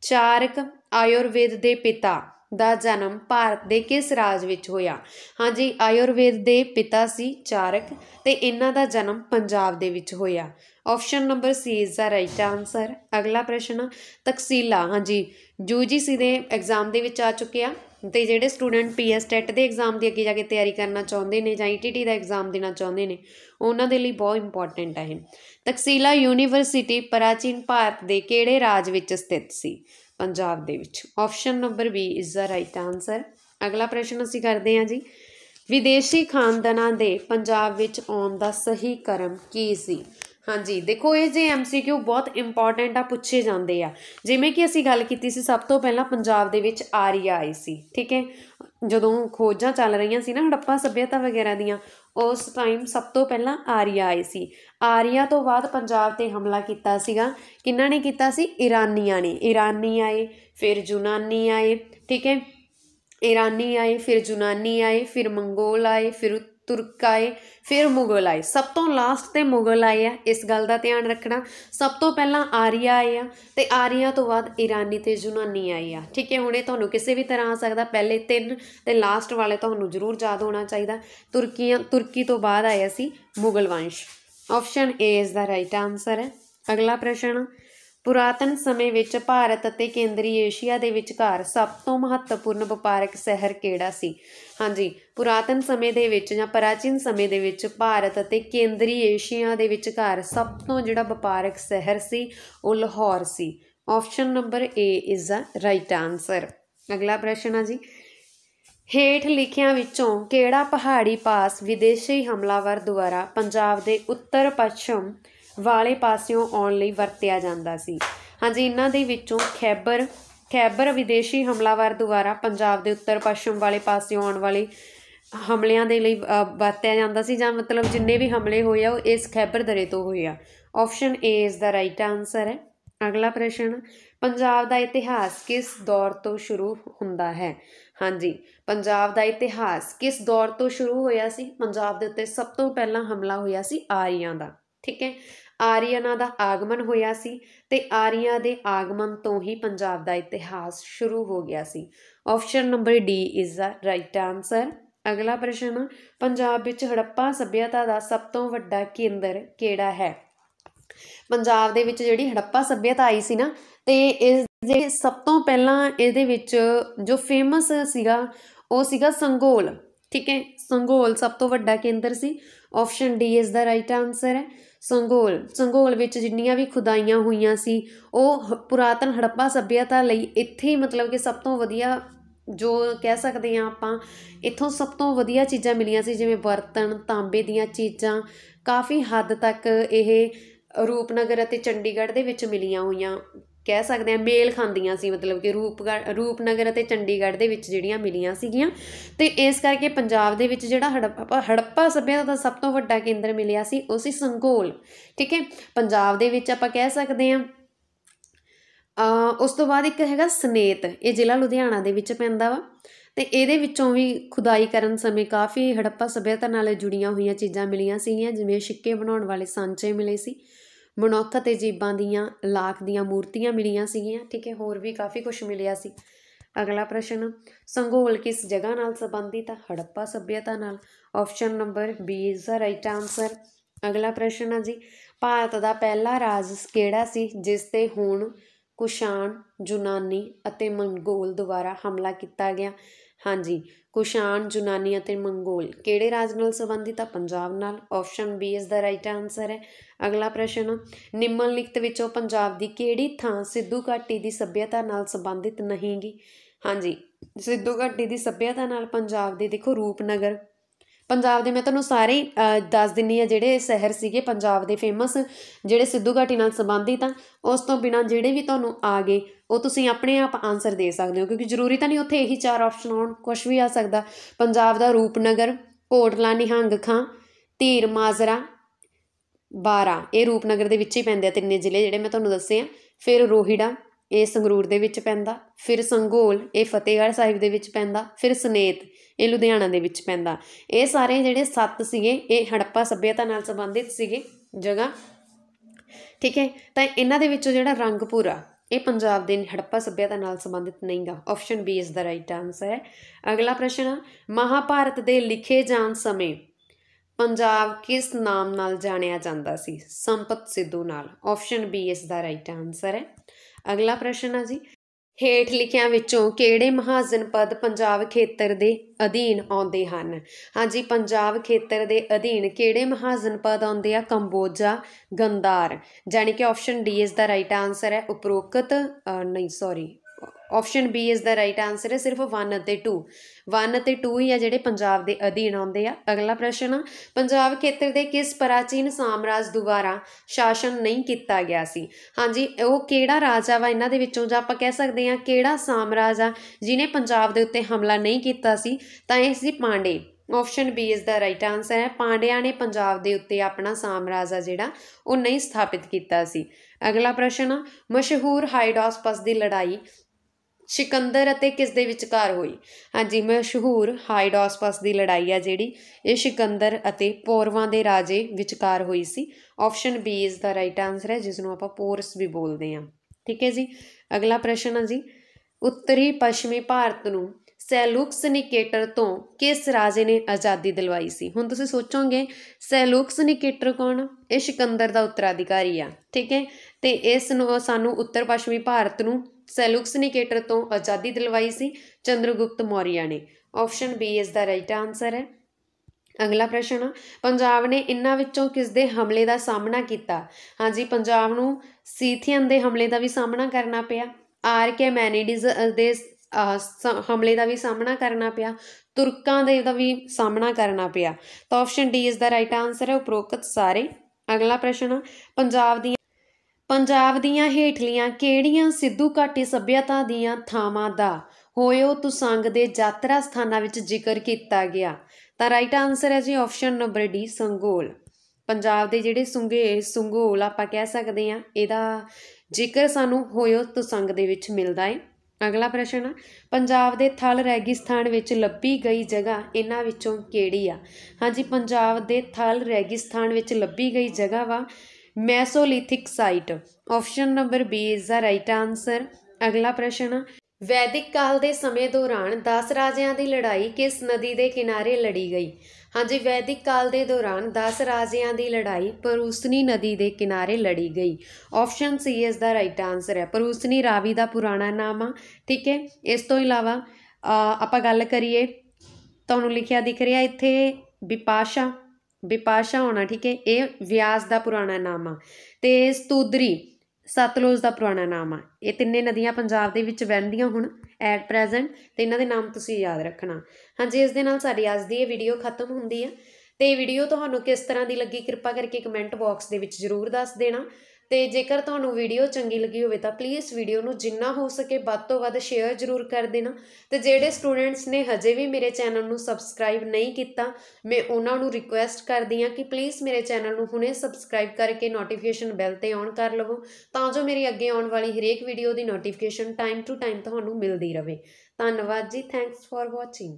ਚਾਰਕ ਆਯੁਰਵੇਦ ਦੇ ਪਿਤਾ। ਦਾ ਜਨਮ ਭਾਰਤ ਦੇ ਕਿਸ ਰਾਜ ਵਿੱਚ ਹੋਇਆ? ਹਾਂਜੀ, ਆਯੁਰਵੇਦ ਦੇ ਪਿਤਾ ਸੀ ਚਾਰਕ ਤੇ ਇਹਨਾਂ ਦਾ ਜਨਮ ਪੰਜਾਬ ਦੇ ਵਿੱਚ ਹੋਇਆ। Option number C is the right answer ਅਗਲਾ ਪ੍ਰਸ਼ਨ, ਤਕਸੀਲਾ। ਹਾਂਜੀ ਯੂਜੀਸੀ ਦੇ ਐਗਜ਼ਾਮ ਦੇ ਵਿੱਚ ਆ ਚੁੱਕਿਆ ਤੇ ਜਿਹੜੇ ਸਟੂਡੈਂਟ ਪੀਐਸ ਟੈਟ ਦੇ ਐਗਜ਼ਾਮ ਦੀ ਅੱਗੇ ਜਾ ਕੇ ਤਿਆਰੀ ਕਰਨਾ ਚਾਹੁੰਦੇ ਨੇ ਜਾਂ ਈਟੀਟੀ ਦਾ ਐਗਜ਼ਾਮ ਦੇਣਾ ਚਾਹੁੰਦੇ ਨੇ, ਉਹਨਾਂ ਦੇ ਲਈ ਬਹੁਤ ਇੰਪੋਰਟੈਂਟ ਹੈ ਤਕਸੀਲਾ ਯੂਨੀਵਰਸਿਟੀ ਪ੍ਰਾਚੀਨ ਭਾਰਤ ਦੇ ਕਿਹੜੇ ਰਾਜ ਵਿੱਚ ਸਥਿਤ ਸੀ? ਪੰਜਾਬ ਦੇ ਵਿੱਚ। Option number B is the right answer ਅਗਲਾ ਪ੍ਰਸ਼ਨ ਅਸੀਂ ਕਰਦੇ ਹਾਂ ਜੀ। ਵਿਦੇਸ਼ੀ ਖਾਨਦਾਨਾਂ ਦੇ ਪੰਜਾਬ ਵਿੱਚ ਆਉਣ ਦਾ ਸਹੀ ਕਰਮ ਕੀ ਸੀ? ਹਾਂਜੀ, ਦੇਖੋ ਇਹ ਜੇ ਐਮਸੀਕਿਊ ਬਹੁਤ ਇੰਪੋਰਟੈਂਟ ਆ, ਪੁੱਛੇ ਜਾਂਦੇ ਆ। ਜਿਵੇਂ ਕਿ ਅਸੀਂ ਗੱਲ ਕੀਤੀ ਸੀ, ਸਭ ਤੋਂ ਪਹਿਲਾਂ ਪੰਜਾਬ ਦੇ ਵਿੱਚ ਆਰੀਆ ਆਈ ਸੀ, ਠੀਕ ਹੈ? ਜਦੋਂ ਖੋਜਾਂ ਚੱਲ ਰਹੀਆਂ ਸੀ ਨਾ ਹੜੱਪਾ ਸੱਭਿਅਤਾ ਵਗੈਰਾ ਦੀਆਂ, ਉਸ ਟਾਈਮ ਸਭ ਤੋਂ ਪਹਿਲਾਂ ਆਰੀਆ ਆਏ ਸੀ। ਆਰੀਆ ਤੋਂ ਬਾਅਦ ਪੰਜਾਬ ਤੇ ਹਮਲਾ ਕੀਤਾ ਸੀਗਾ। ਕਿੰਨਾਂ ਨੇ ਕੀਤਾ ਸੀ? ਇਰਾਨੀਆਂ ਨੇ। ਇਰਾਨੀ ਆਏ, ਫਿਰ ਯੂਨਾਨੀ ਆਏ, ਠੀਕ ਹੈ? ਇਰਾਨੀ ਆਏ, ਫਿਰ ਯੂਨਾਨੀ ਆਏ, ਫਿਰ ਮੰਗੋਲ ਆਏ, ਫਿਰ ਤੁਰਕ ਆਏ, ਫਿਰ ਮੁਗਲ ਆਏ। ਸਭ ਤੋਂ ਲਾਸਟ ਤੇ ਮੁਗਲ ਆਏ ਆ, ਇਸ ਗੱਲ ਦਾ ਧਿਆਨ ਰੱਖਣਾ। ਸਭ ਤੋਂ ਪਹਿਲਾਂ ਆਰੀਆ ਆਏ ਆ ਤੇ ਆਰੀਆ ਤੋਂ ਬਾਅਦ ਈਰਾਨੀ ਤੇ ਯੂਨਾਨੀ ਆਏ ਆ। ਠੀਕ ਹੈ, ਹੁਣ ਇਹ ਤੁਹਾਨੂੰ ਕਿਸੇ ਵੀ ਤਰ੍ਹਾਂ ਆ ਸਕਦਾ, ਪਹਿਲੇ ਤਿੰਨ ਤੇ ਲਾਸਟ ਵਾਲੇ ਤੁਹਾਨੂੰ ਜ਼ਰੂਰ ਯਾਦ ਹੋਣਾ ਚਾਹੀਦਾ। ਤੁਰਕੀਆਂ, ਤੁਰਕੀ ਤੋਂ ਬਾਅਦ ਆਇਆ ਸੀ ਮੁਗਲ ਵੰਸ਼। ਆਪਸ਼ਨ ਏ ਇਸ ਦਾ ਰਾਈਟ ਆਨਸਰ ਹੈ। ਅਗਲਾ ਪ੍ਰਸ਼ਨ ਪੁਰਾਤਨ ਸਮੇਂ ਵਿੱਚ ਭਾਰਤ ਅਤੇ ਕੇਂਦਰੀ ਏਸ਼ੀਆ ਦੇ ਵਿਚਕਾਰ ਸਭ ਤੋਂ ਮਹੱਤਵਪੂਰਨ ਵਪਾਰਕ ਸ਼ਹਿਰ ਕਿਹੜਾ ਸੀ? ਹਾਂਜੀ, ਪੁਰਾਤਨ ਸਮੇਂ ਦੇ ਵਿੱਚ ਜਾਂ ਪ੍ਰਾਚੀਨ ਸਮੇਂ ਦੇ ਵਿੱਚ ਭਾਰਤ ਅਤੇ ਕੇਂਦਰੀ ਏਸ਼ੀਆ ਦੇ ਵਿਚਕਾਰ ਸਭ ਤੋਂ ਜਿਹੜਾ ਵਪਾਰਕ ਸ਼ਹਿਰ ਸੀ, ਉਹ ਲਾਹੌਰ ਸੀ। Option number A is the right answer ਅਗਲਾ ਪ੍ਰਸ਼ਨ ਆ ਜੀ। ਹੇਠ ਲਿਖਿਆਂ ਵਿੱਚੋਂ ਕਿਹੜਾ ਪਹਾੜੀ ਪਾਸ ਵਿਦੇਸ਼ੀ ਹਮਲਾਵਰ ਦੁਆਰਾ ਪੰਜਾਬ ਦੇ ਉੱਤਰ ਪੱਛਮ ਵਾਲੇ ਪਾਸਿਓਂ ਆਉਣ ਲਈ ਵਰਤਿਆ ਜਾਂਦਾ ਸੀ। ਹਾਂਜੀ, ਇਹਨਾਂ ਦੇ ਵਿੱਚੋਂ ਖੈਬਰ ਖੈਬਰ ਵਿਦੇਸ਼ੀ ਹਮਲਾਵਰ ਦੁਆਰਾ ਪੰਜਾਬ ਦੇ ਉੱਤਰ ਪੱਛਮ ਵਾਲੇ ਪਾਸਿਓਂ ਆਉਣ ਵਾਲੇ ਹਮਲਿਆਂ ਦੇ ਲਈ ਵਰਤਿਆ ਜਾਂਦਾ ਸੀ ਜਾਂ ਮਤਲਬ ਜਿੰਨੇ ਵੀ ਹਮਲੇ ਹੋਏ ਆ, ਉਹ ਇਸ ਖੈਬਰ ਦਰੇ ਤੋਂ ਹੋਏ ਆ। Option A is the right answer ਹੈ। ਅਗਲਾ ਪ੍ਰਸ਼ਨ, ਪੰਜਾਬ ਦਾ ਇਤਿਹਾਸ ਕਿਸ ਦੌਰ ਤੋਂ ਸ਼ੁਰੂ ਹੁੰਦਾ ਹੈ? ਹਾਂਜੀ, ਪੰਜਾਬ ਦਾ ਇਤਿਹਾਸ ਕਿਸ ਦੌਰ ਤੋਂ ਸ਼ੁਰੂ ਹੋਇਆ ਸੀ? ਪੰਜਾਬ ਦੇ ਉੱਤੇ ਸਭ ਤੋਂ ਪਹਿਲਾਂ ਹਮਲਾ ਹੋਇਆ ਸੀ ਆਰੀਆਂ ਦਾ। ਠੀਕ ਹੈ? ਆਰੀਅਨਾਂ ਦਾ ਆਗਮਨ ਹੋਇਆ ਸੀ ਤੇ ਆਰੀਆਂ ਦੇ ਆਗਮਨ ਤੋਂ ਹੀ ਪੰਜਾਬ ਦਾ ਇਤਿਹਾਸ ਸ਼ੁਰੂ ਹੋ ਗਿਆ ਸੀ। Option number D is the right answer ਅਗਲਾ ਪ੍ਰਸ਼ਨ, ਪੰਜਾਬ ਵਿੱਚ ਹੜੱਪਾ ਸੱਭਿਅਤਾ ਦਾ ਸਭ ਤੋਂ ਵੱਡਾ ਕੇਂਦਰ ਕਿਹੜਾ ਹੈ? ਪੰਜਾਬ ਦੇ ਵਿੱਚ ਜਿਹੜੀ ਹੜੱਪਾ ਸੱਭਿਅਤਾ ਆਈ ਸੀ ਨਾ, ਤੇ ਇਸ ਦੇ ਸਭ ਤੋਂ ਪਹਿਲਾਂ ਇਹਦੇ ਵਿੱਚ ਜੋ ਫੇਮਸ ਸੀਗਾ, ਉਹ ਸੀਗਾ ਸੰਗੋਲ। ਠੀਕ ਹੈ, ਸੰਗੋਲ ਸਭ ਤੋਂ ਵੱਡਾ ਕੇਂਦਰ ਸੀ। ਆਪਸ਼ਨ ਡੀ ਇਸ ਦਾ ਰਾਈਟ ਆਨਸਰ ਹੈ ਸੰਗੋਲ ਸੰਗੋਲ ਵਿੱਚ ਜਿੰਨੀਆਂ ਵੀ ਖੁਦਾਈਆਂ ਹੋਈਆਂ ਸੀ, ਉਹ ਪੁਰਾਤਨ ਹੜੱਪਾ ਸੱਭਿਅਤਾ ਲਈ ਇੱਥੇ ਹੀ ਮਤਲਬ ਕਿ ਸਭ ਤੋਂ ਵਧੀਆ ਜੋ ਕਹਿ ਸਕਦੇ ਆ ਆਪਾਂ, ਇੱਥੋਂ ਸਭ ਤੋਂ ਵਧੀਆ ਚੀਜ਼ਾਂ ਮਿਲੀਆਂ ਸੀ, ਜਿਵੇਂ ਬਰਤਨ, ਤਾਂਬੇ ਦੀਆਂ ਚੀਜ਼ਾਂ, ਕਾਫੀ ਹੱਦ ਤੱਕ ਇਹ ਰੂਪਨਗਰ ਅਤੇ ਚੰਡੀਗੜ੍ਹ ਦੇ ਵਿੱਚ ਮਿਲੀਆਂ ਹੋਈਆਂ। ਕਹਿ ਸਕਦੇ ਆ ਮੇਲ ਖਾਂਦੀਆਂ ਸੀ, ਮਤਲਬ ਕਿ ਰੂਪਗੜ੍ਹ ਰੂਪਨਗਰ ਅਤੇ ਚੰਡੀਗੜ੍ਹ ਦੇ ਵਿੱਚ ਜਿਹੜੀਆਂ ਮਿਲੀਆਂ ਸੀਗੀਆਂ। ਤੇ ਇਸ ਕਰਕੇ ਪੰਜਾਬ ਦੇ ਵਿੱਚ ਜਿਹੜਾ ਹੜੱਪਾ ਹੜੱਪਾ ਸੱਭਿਅਤਾ ਦਾ ਸਭ ਤੋਂ ਵੱਡਾ ਕੇਂਦਰ ਮਿਲਿਆ ਸੀ, ਉਹ ਸੀ ਸੰਗੋਲ, ਠੀਕ ਹੈ? ਪੰਜਾਬ ਦੇ ਵਿੱਚ ਆਪਾਂ ਕਹਿ ਸਕਦੇ ਆ ਉਸ ਤੋਂ ਬਾਅਦ ਇੱਕ ਹੈਗਾ ਸਨੇਤ, ਇਹ ਜ਼ਿਲ੍ਹਾ ਲੁਧਿਆਣਾ ਦੇ ਵਿੱਚ ਪੈਂਦਾ ਵਾ। ਤੇ ਇਹਦੇ ਵਿੱਚੋਂ ਵੀ ਖੁਦਾਈ ਕਰਨ ਸਮੇਂ ਕਾਫੀ ਹੜੱਪਾ ਸੱਭਿਅਤਾ ਨਾਲ ਜੁੜੀਆਂ ਹੋਈਆਂ ਚੀਜ਼ਾਂ ਮਿਲੀਆਂ ਸੀਗੀਆਂ, ਜਿਵੇਂ ਸਿੱਕੇ ਬਣਾਉਣ ਵਾਲੇ ਸਾਂਚੇ ਮਿਲੇ ਸੀ। ਮਨੁੱਖ ਅਤੇ ਜੀਬਾਂ ਦੀਆਂ ਲਾਖ ਦੀਆਂ ਮੂਰਤੀਆਂ ਮਿਲੀਆਂ ਸੀਗੀਆਂ, ਠੀਕ ਹੈ, ਹੋਰ ਵੀ ਕਾਫੀ ਕੁਝ ਮਿਲਿਆ ਸੀ। ਅਗਲਾ ਪ੍ਰਸ਼ਨ, ਸੰਗੋਲ ਕਿਸ ਜਗ੍ਹਾ ਨਾਲ ਸੰਬੰਧਿਤ ਹੈ ਹੜੱਪਾ ਸਭਿਅਤਾ ਨਾਲ। Option number B is the right answer ਅਗਲਾ ਪ੍ਰਸ਼ਨ ਹੈ ਜੀ, ਭਾਰਤ ਦਾ ਪਹਿਲਾ ਰਾਜ ਕਿਹੜਾ ਸੀ, ਜਿਸ ਤੇ ਹੁਣ ਕੁਸ਼ਾਨ ਯੂਨਾਨੀ ਅਤੇ ਮੰਗੋਲ ਦੁਆਰਾ ਹਮਲਾ ਕੀਤਾ ਗਿਆ? ਹਾਂਜੀ, ਕੁਸ਼ਾਨ, ਯੂਨਾਨੀ ਅਤੇ ਮੰਗੋਲ। ਕਿਹੜੇ ਰਾਜ ਨਾਲ ਸੰਬੰਧਿਤ ਆ? ਪੰਜਾਬ ਨਾਲ। Option B is the right answer ਹੈ। ਅਗਲਾ ਪ੍ਰਸ਼ਨ ਨਿਮਨ ਲਿਖਤ ਵਿੱਚੋਂ ਪੰਜਾਬ ਦੀ ਕਿਹੜੀ ਥਾਂ ਸਿੱਧੂ ਘਾਟੀ ਦੀ ਸੱਭਿਅਤਾ ਨਾਲ ਸੰਬੰਧਿਤ ਨਹੀਂਗੀ? ਹਾਂਜੀ, ਸਿੱਧੂ ਘਾਟੀ ਦੀ ਸੱਭਿਅਤਾ ਨਾਲ ਪੰਜਾਬ ਦੇ ਦੇਖੋ ਰੂਪਨਗਰ। ਪੰਜਾਬ ਦੇ, ਮੈਂ ਤੁਹਾਨੂੰ ਸਾਰੇ ਦੱਸ ਦਿੰਨੀ ਆ ਜਿਹੜੇ ਸ਼ਹਿਰ ਸੀਗੇ ਪੰਜਾਬ ਦੇ ਫੇਮਸ ਜਿਹੜੇ ਸਿੱਧੂ ਘਾਟੀ ਨਾਲ ਸੰਬੰਧਿਤ ਆ, ਉਸ ਤੋਂ ਬਿਨਾ ਜਿਹੜੇ ਵੀ ਤੁਹਾਨੂੰ ਆ ਗਏ, ਉਹ ਤੁਸੀਂ ਆਪਣੇ ਆਪ ਆਨਸਰ ਦੇ ਸਕਦੇ ਹੋ, ਕਿਉਂਕਿ ਜ਼ਰੂਰੀ ਤਾਂ ਨਹੀਂ ਉੱਥੇ ਇਹੀ ਚਾਰ ਆਪਸ਼ਨ ਆਉਣ ਕੁਝ ਵੀ ਆ ਸਕਦਾ। ਪੰਜਾਬ ਦਾ ਰੂਪਨਗਰ, ਕੋਟਲਾ, ਨਿਹੰਗ ਖਾਂ, ਧੀਰ, ਮਾਜ਼ਰਾ 12 ਇਹ ਰੂਪਨਗਰ ਦੇ ਵਿੱਚ ਹੀ ਪੈਂਦੇ ਆ ਤਿੰਨੇ ਜ਼ਿਲ੍ਹੇ ਜਿਹੜੇ ਮੈਂ ਤੁਹਾਨੂੰ ਦੱਸੇ ਆ, ਫਿਰ ਰੋਹਿੜਾ ਇਹ ਸੰਗਰੂਰ ਦੇ ਵਿੱਚ ਪੈਂਦਾ, ਫਿਰ ਸੰਗੋਲ, ਇਹ ਫਤਿਹਗੜ੍ਹ ਸਾਹਿਬ ਦੇ ਵਿੱਚ ਪੈਂਦਾ, ਫਿਰ ਸਨੇਤ, ਇਹ ਲੁਧਿਆਣਾ ਦੇ ਵਿੱਚ ਪੈਂਦਾ। ਇਹ ਸਾਰੇ ਜਿਹੜੇ ਸੱਤ ਸੀਗੇ, ਇਹ ਹੜੱਪਾ ਸੱਭਿਅਤਾ ਨਾਲ ਸੰਬੰਧਿਤ ਸੀਗੇ, ਜਗ੍ਹਾ। ਠੀਕ ਹੈ, ਤਾਂ ਇਹਨਾਂ ਦੇ ਵਿੱਚੋਂ ਜਿਹੜਾ ਰੰਗਪੁਰਾ, ਇਹ ਪੰਜਾਬ ਦੇ ਹੜੱਪਾ ਸੱਭਿਅਤਾ ਨਾਲ ਸੰਬੰਧਿਤ ਨਹੀਂਗਾ। ਆਪਸ਼ਨ ਬੀ ਇਸ ਦਾ ਰਾਈਟ ਆਨਸਰ ਹੈ। ਅਗਲਾ ਪ੍ਰਸ਼ਨ ਮਹਾਭਾਰਤ ਦੇ ਲਿਖੇ ਜਾਣ ਸਮੇਂ ਪੰਜਾਬ ਕਿਸ ਨਾਮ ਨਾਲ ਜਾਣਿਆ ਜਾਂਦਾ ਸੀ? ਸੰਪਤ ਸਿੱਧੂ ਨਾਲ। ਆਪਸ਼ਨ ਬੀ ਇਸ ਦਾ ਰਾਈਟ ਆਨਸਰ ਹੈ। ਅਗਲਾ ਪ੍ਰਸ਼ਨ ਆ ਜੀ। ਹੇਠ ਲਿਖਿਆਂ ਵਿੱਚੋਂ ਕਿਹੜੇ ਮਹਾਜਨ ਪਦ ਪੰਜਾਬ ਖੇਤਰ ਦੇ ਅਧੀਨ ਆਉਂਦੇ ਹਨ? ਹਾਂਜੀ, ਪੰਜਾਬ ਖੇਤਰ ਦੇ ਅਧੀਨ ਕਿਹੜੇ ਮਹਾਜਨ ਪਦ ਆਉਂਦੇ ਆ? ਕੰਬੋਜਾ ਗੰਦਾਰ ਜਾਨੀ ਕਿ ਆਪਸ਼ਨ ਡੀ ਇਸ ਦਾ ਰਾਈਟ ਆਨਸਰ ਹੈ ਉਪਰੋਕਤ ਨਹੀਂ sorry option B is the right answer ਹੈ, ਸਿਰਫ 1 ਅਤੇ 2 1 ਅਤੇ 2 ਹੀ ਆ ਜਿਹੜੇ ਪੰਜਾਬ ਦੇ ਅਧੀਨ ਆਉਂਦੇ ਆ। ਅਗਲਾ ਪ੍ਰਸ਼ਨ ਆ, ਪੰਜਾਬ ਖੇਤਰ ਦੇ ਕਿਸ ਪ੍ਰਾਚੀਨ ਸਾਮਰਾਜ ਦੁਆਰਾ ਸ਼ਾਸਨ ਨਹੀਂ ਕੀਤਾ ਗਿਆ ਸੀ? ਹਾਂਜੀ, ਉਹ ਕਿਹੜਾ ਰਾਜਾ ਵਾ ਇਹਨਾਂ ਦੇ ਵਿੱਚੋਂ? ਜਾਂ ਆਪਾਂ ਕਹਿ ਸਕਦੇ ਆ ਕਿਹੜਾ ਸਾਮਰਾਜ ਆ ਜਿਨੇ ਪੰਜਾਬ ਦੇ ਉੱਤੇ ਹਮਲਾ ਨਹੀਂ ਕੀਤਾ ਸੀ? ਤਾਂ ਇਹ ਸੀ Pandey. Option B is the right answer ਹੈ। ਪਾਂਡਿਆਂ ਨੇ ਪੰਜਾਬ ਦੇ ਉੱਤੇ ਆਪਣਾ ਸਾਮਰਾਜ ਆ ਜਿਹੜਾ, ਉਹ ਨਹੀਂ ਸਥਾਪਿਤ ਕੀਤਾ ਸੀ। ਅਗਲਾ ਪ੍ਰਸ਼ਨ ਮਸ਼ਹੂਰ ਹਾਈਡੋਸਪਸ ਦੀ ਲੜਾਈ ਸਿਕੰਦਰ ਅਤੇ ਕਿਸ ਦੇ ਵਿਚਕਾਰ ਹੋਈ? ਹਾਂਜੀ, ਮਸ਼ਹੂਰ ਹਾਈਡੋਸਪਸ ਦੀ ਲੜਾਈ ਆ ਜਿਹੜੀ। ਇਹ ਸਿਕੰਦਰ ਅਤੇ ਪੌਰਵਾਂ ਦੇ ਰਾਜੇ ਵਿਚਕਾਰ ਹੋਈ ਸੀ। Option B is the right answer ਹੈ ਜਿਸ ਨੂੰ ਆਪਾਂ ਪੋਰਸ ਵੀ ਬੋਲਦੇ ਹਾਂ। ਠੀਕ ਹੈ ਜੀ? ਅਗਲਾ ਪ੍ਰਸ਼ਨ ਹੈ ਜੀ। ਉੱਤਰੀ ਪੱਛਮੀ ਭਾਰਤ ਨੂੰ ਸੈਲੂਕਸ ਨਿਕੇਟਰ ਤੋਂ ਕਿਸ ਰਾਜੇ ਨੇ ਆਜ਼ਾਦੀ ਦਿਲਵਾਈ ਸੀ? ਹੁਣ ਤੁਸੀਂ ਸੋਚੋਗੇ, ਸੈਲੂਕਸ ਨਿਕੇਟਰ ਕੌਣ ਇਹ ਸਿਕੰਦਰ ਦਾ ਉੱਤਰਾਧਿਕਾਰੀ ਆ। ਠੀਕ ਹੈ? ਤੇ ਇਸ ਨੂੰ ਸਾਨੂੰ ਉੱਤਰ ਪੱਛਮੀ ਭਾਰਤ ਨੂੰ ਸੈਲੂਕਸ ਤੋਂ ਆਜ਼ਾਦੀ ਦਿਲਵਾਈ ਸੀ ਚੰਦਰਗੁਪਤ ਮੌਰੀਆ ਨੇ। ਆਪਸ਼ਨ ਬੀ ਇਸ ਦਾ ਰਾਈਟ ਆਨਸਰ ਹੈ। ਅਗਲਾ ਪ੍ਰਸ਼ਨ ਪੰਜਾਬ ਨੇ ਇਨ੍ਹਾਂ ਵਿੱਚੋਂ ਕਿਸ ਦੇ ਹਮਲੇ ਦਾ ਸਾਹਮਣਾ ਕੀਤਾ? ਹਾਂਜੀ, ਪੰਜਾਬ ਨੂੰ ਸੀਥੀਅਨ ਦੇ ਹਮਲੇ ਦਾ ਵੀ ਸਾਹਮਣਾ ਕਰਨਾ ਪਿਆ, ਆਰ ਕੇ ਮੈਨੀਡਿਸ ਦੇ ਹਮਲੇ ਦਾ ਵੀ ਸਾਹਮਣਾ ਕਰਨਾ ਪਿਆ, ਤੁਰਕਾਂ ਦੇ ਦਾ ਵੀ ਸਾਹਮਣਾ ਕਰਨਾ ਪਿਆ। ਤਾਂ ਆਪਸ਼ਨ ਡੀ ਇਸ ਦਾ ਰਾਈਟ ਆਨਸਰ ਹੈ, ਉਪਰੋਕਤ ਸਾਰੇ। ਅਗਲਾ ਪ੍ਰਸ਼ਨ ਪੰਜਾਬ ਦੀਆਂ ਪੰਜਾਬ ਦੀਆਂ ਹੇਠਲੀਆਂ ਕਿਹੜੀਆਂ ਸਿੱਧੂ ਘਾਟੀ ਸੱਭਿਅਤਾ ਦੀਆਂ ਥਾਵਾਂ ਦਾ ਹੋਇਓ ਤੁਸੰਗ ਦੇ ਯਾਤਰਾ ਸਥਾਨਾਂ ਵਿੱਚ ਜ਼ਿਕਰ ਕੀਤਾ ਗਿਆ? ਤਾਂ ਰਾਈਟ ਆਨਸਰ ਹੈ ਜੀ option number D Sanghol. Punjab ਦੇ ਜਿਹੜੇ ਸੁੰਗੇ, ਸੰਗੋਲ ਆਪਾਂ ਕਹਿ ਸਕਦੇ ਆ ਇਹਦਾ ਜ਼ਿਕਰ ਸਾਨੂੰ ਹੋਇਓ ਤੁਸੰਗ ਦੇ ਵਿੱਚ ਮਿਲਦਾ ਹੈ ਅਗਲਾ ਪ੍ਰਸ਼ਨ ਪੰਜਾਬ ਦੇ ਥਲ ਰੈਗਿਸਤਾਨ ਵਿੱਚ ਲੱਭੀ ਗਈ ਜਗ੍ਹਾ ਇਹਨਾਂ ਵਿੱਚੋਂ ਕਿਹੜੀ ਆ? ਹਾਂਜੀ, ਪੰਜਾਬ ਦੇ ਥਲ ਰੈਗਿਸਤਾਨ ਵਿੱਚ ਲੱਭੀ ਗਈ ਜਗ੍ਹਾ ਵਾ mesolithic site. Option number B is the right answer ਅਗਲਾ ਪ੍ਰਸ਼ਨ, ਵੈਦਿਕ ਕਾਲ ਦੇ ਸਮੇਂ ਦੌਰਾਨ 10 ਰਾਜਿਆਂ ਦੀ ਲੜਾਈ ਕਿਸ ਨਦੀ ਦੇ ਕਿਨਾਰੇ ਲੜੀ ਗਈ? ਹਾਂਜੀ, ਵੈਦਿਕ ਕਾਲ ਦੇ ਦੌਰਾਨ 10 ਰਾਜਿਆਂ ਦੀ ਲੜਾਈ ਪਰੂਸਨੀ ਨਦੀ ਦੇ ਕਿਨਾਰੇ ਲੜੀ ਗਈ। ਆਪਸ਼ਨ ਸੀ ਇਸ ਦਾ ਰਾਈਟ ਆਨਸਰ ਹੈ। ਪਰੂਸਨੀ ਰਾਵੀ ਦਾ ਪੁਰਾਣਾ ਨਾਮ ਆ, ਠੀਕ ਹੈ? ਇਸ ਤੋਂ ਇਲਾਵਾ ਆਪਾਂ ਗੱਲ ਕਰੀਏ, ਤੁਹਾਨੂੰ ਲਿਖਿਆ ਦਿਖ ਰਿਹਾ ਇੱਥੇ ਵਿਪਾਸ਼ਾ ਵਿਪਾਸ਼ਾ ਹੋਣਾ, ਠੀਕ ਹੈ? ਇਹ ਵਿਆਸ ਦਾ ਪੁਰਾਣਾ ਨਾਮ ਆ ਤੇ ਸਤੂਦਰੀ, ਸਤਲੁਜ ਦਾ ਪੁਰਾਣਾ ਨਾਮ ਆ। ਇਹ ਤਿੰਨੇ ਨਦੀਆਂ ਪੰਜਾਬ ਦੇ ਵਿੱਚ ਵਹਿੰਦੀਆਂ ਹੁਣ ਐਟ ਪ੍ਰੈਜ਼ੈਂਟ ਤੇ ਇਹਨਾਂ ਦੇ ਨਾਮ ਤੁਸੀਂ ਯਾਦ ਰੱਖਣਾ। ਹਾਂਜੀ, ਇਸ ਦੇ ਨਾਲ ਸਾਡੀ ਅੱਜ ਦੀ ਇਹ ਵੀਡੀਓ ਖਤਮ ਹੁੰਦੀ ਆ ਤੇ ਵੀਡੀਓ ਤੁਹਾਨੂੰ ਕਿਸ ਤਰ੍ਹਾਂ ਦੀ ਲੱਗੀ, ਕਿਰਪਾ ਕਰਕੇ ਕਮੈਂਟ ਬਾਕਸ ਦੇ ਵਿੱਚ ਜ਼ਰੂਰ ਦੱਸ ਦੇਣਾ। ਤੇ ਜੇਕਰ ਤੁਹਾਨੂੰ ਵੀਡੀਓ ਚੰਗੀ ਲੱਗੀ ਹੋਵੇ ਤਾਂ ਪਲੀਜ਼ ਵੀਡੀਓ ਨੂੰ ਜਿੰਨਾ ਹੋ ਸਕੇ ਵੱਧ ਤੋਂ ਵੱਧ ਸ਼ੇਅਰ ਜ਼ਰੂਰ ਕਰ ਦੇਣਾ। ਤੇ ਜਿਹੜੇ ਸਟੂਡੈਂਟਸ ਨੇ ਹਜੇ ਵੀ ਮੇਰੇ ਚੈਨਲ ਨੂੰ ਸਬਸਕ੍ਰਾਈਬ ਨਹੀਂ ਕੀਤਾ, ਮੈਂ ਉਹਨਾਂ ਨੂੰ ਰਿਕੁਐਸਟ ਕਰਦੀ ਹਾਂ ਕਿ ਪਲੀਜ਼ ਮੇਰੇ ਚੈਨਲ ਨੂੰ ਹੁਣੇ ਸਬਸਕ੍ਰਾਈਬ ਕਰਕੇ ਨੋਟੀਫਿਕੇਸ਼ਨ ਬੈਲ ਤੇ ਔਨ ਕਰ ਲਵੋ, ਤਾਂ ਜੋ ਮੇਰੀ ਅੱਗੇ ਆਉਣ ਵਾਲੀ ਹਰੇਕ ਵੀਡੀਓ ਦੀ ਨੋਟੀਫਿਕੇਸ਼ਨ ਟਾਈਮ ਟੂ ਟਾਈਮ ਤੁਹਾਨੂੰ ਮਿਲਦੀ ਰਹੇ। ਧੰਨਵਾਦ ਜੀ ਥੈਂਕਸ ਫॉर ਵਾਚਿੰਗ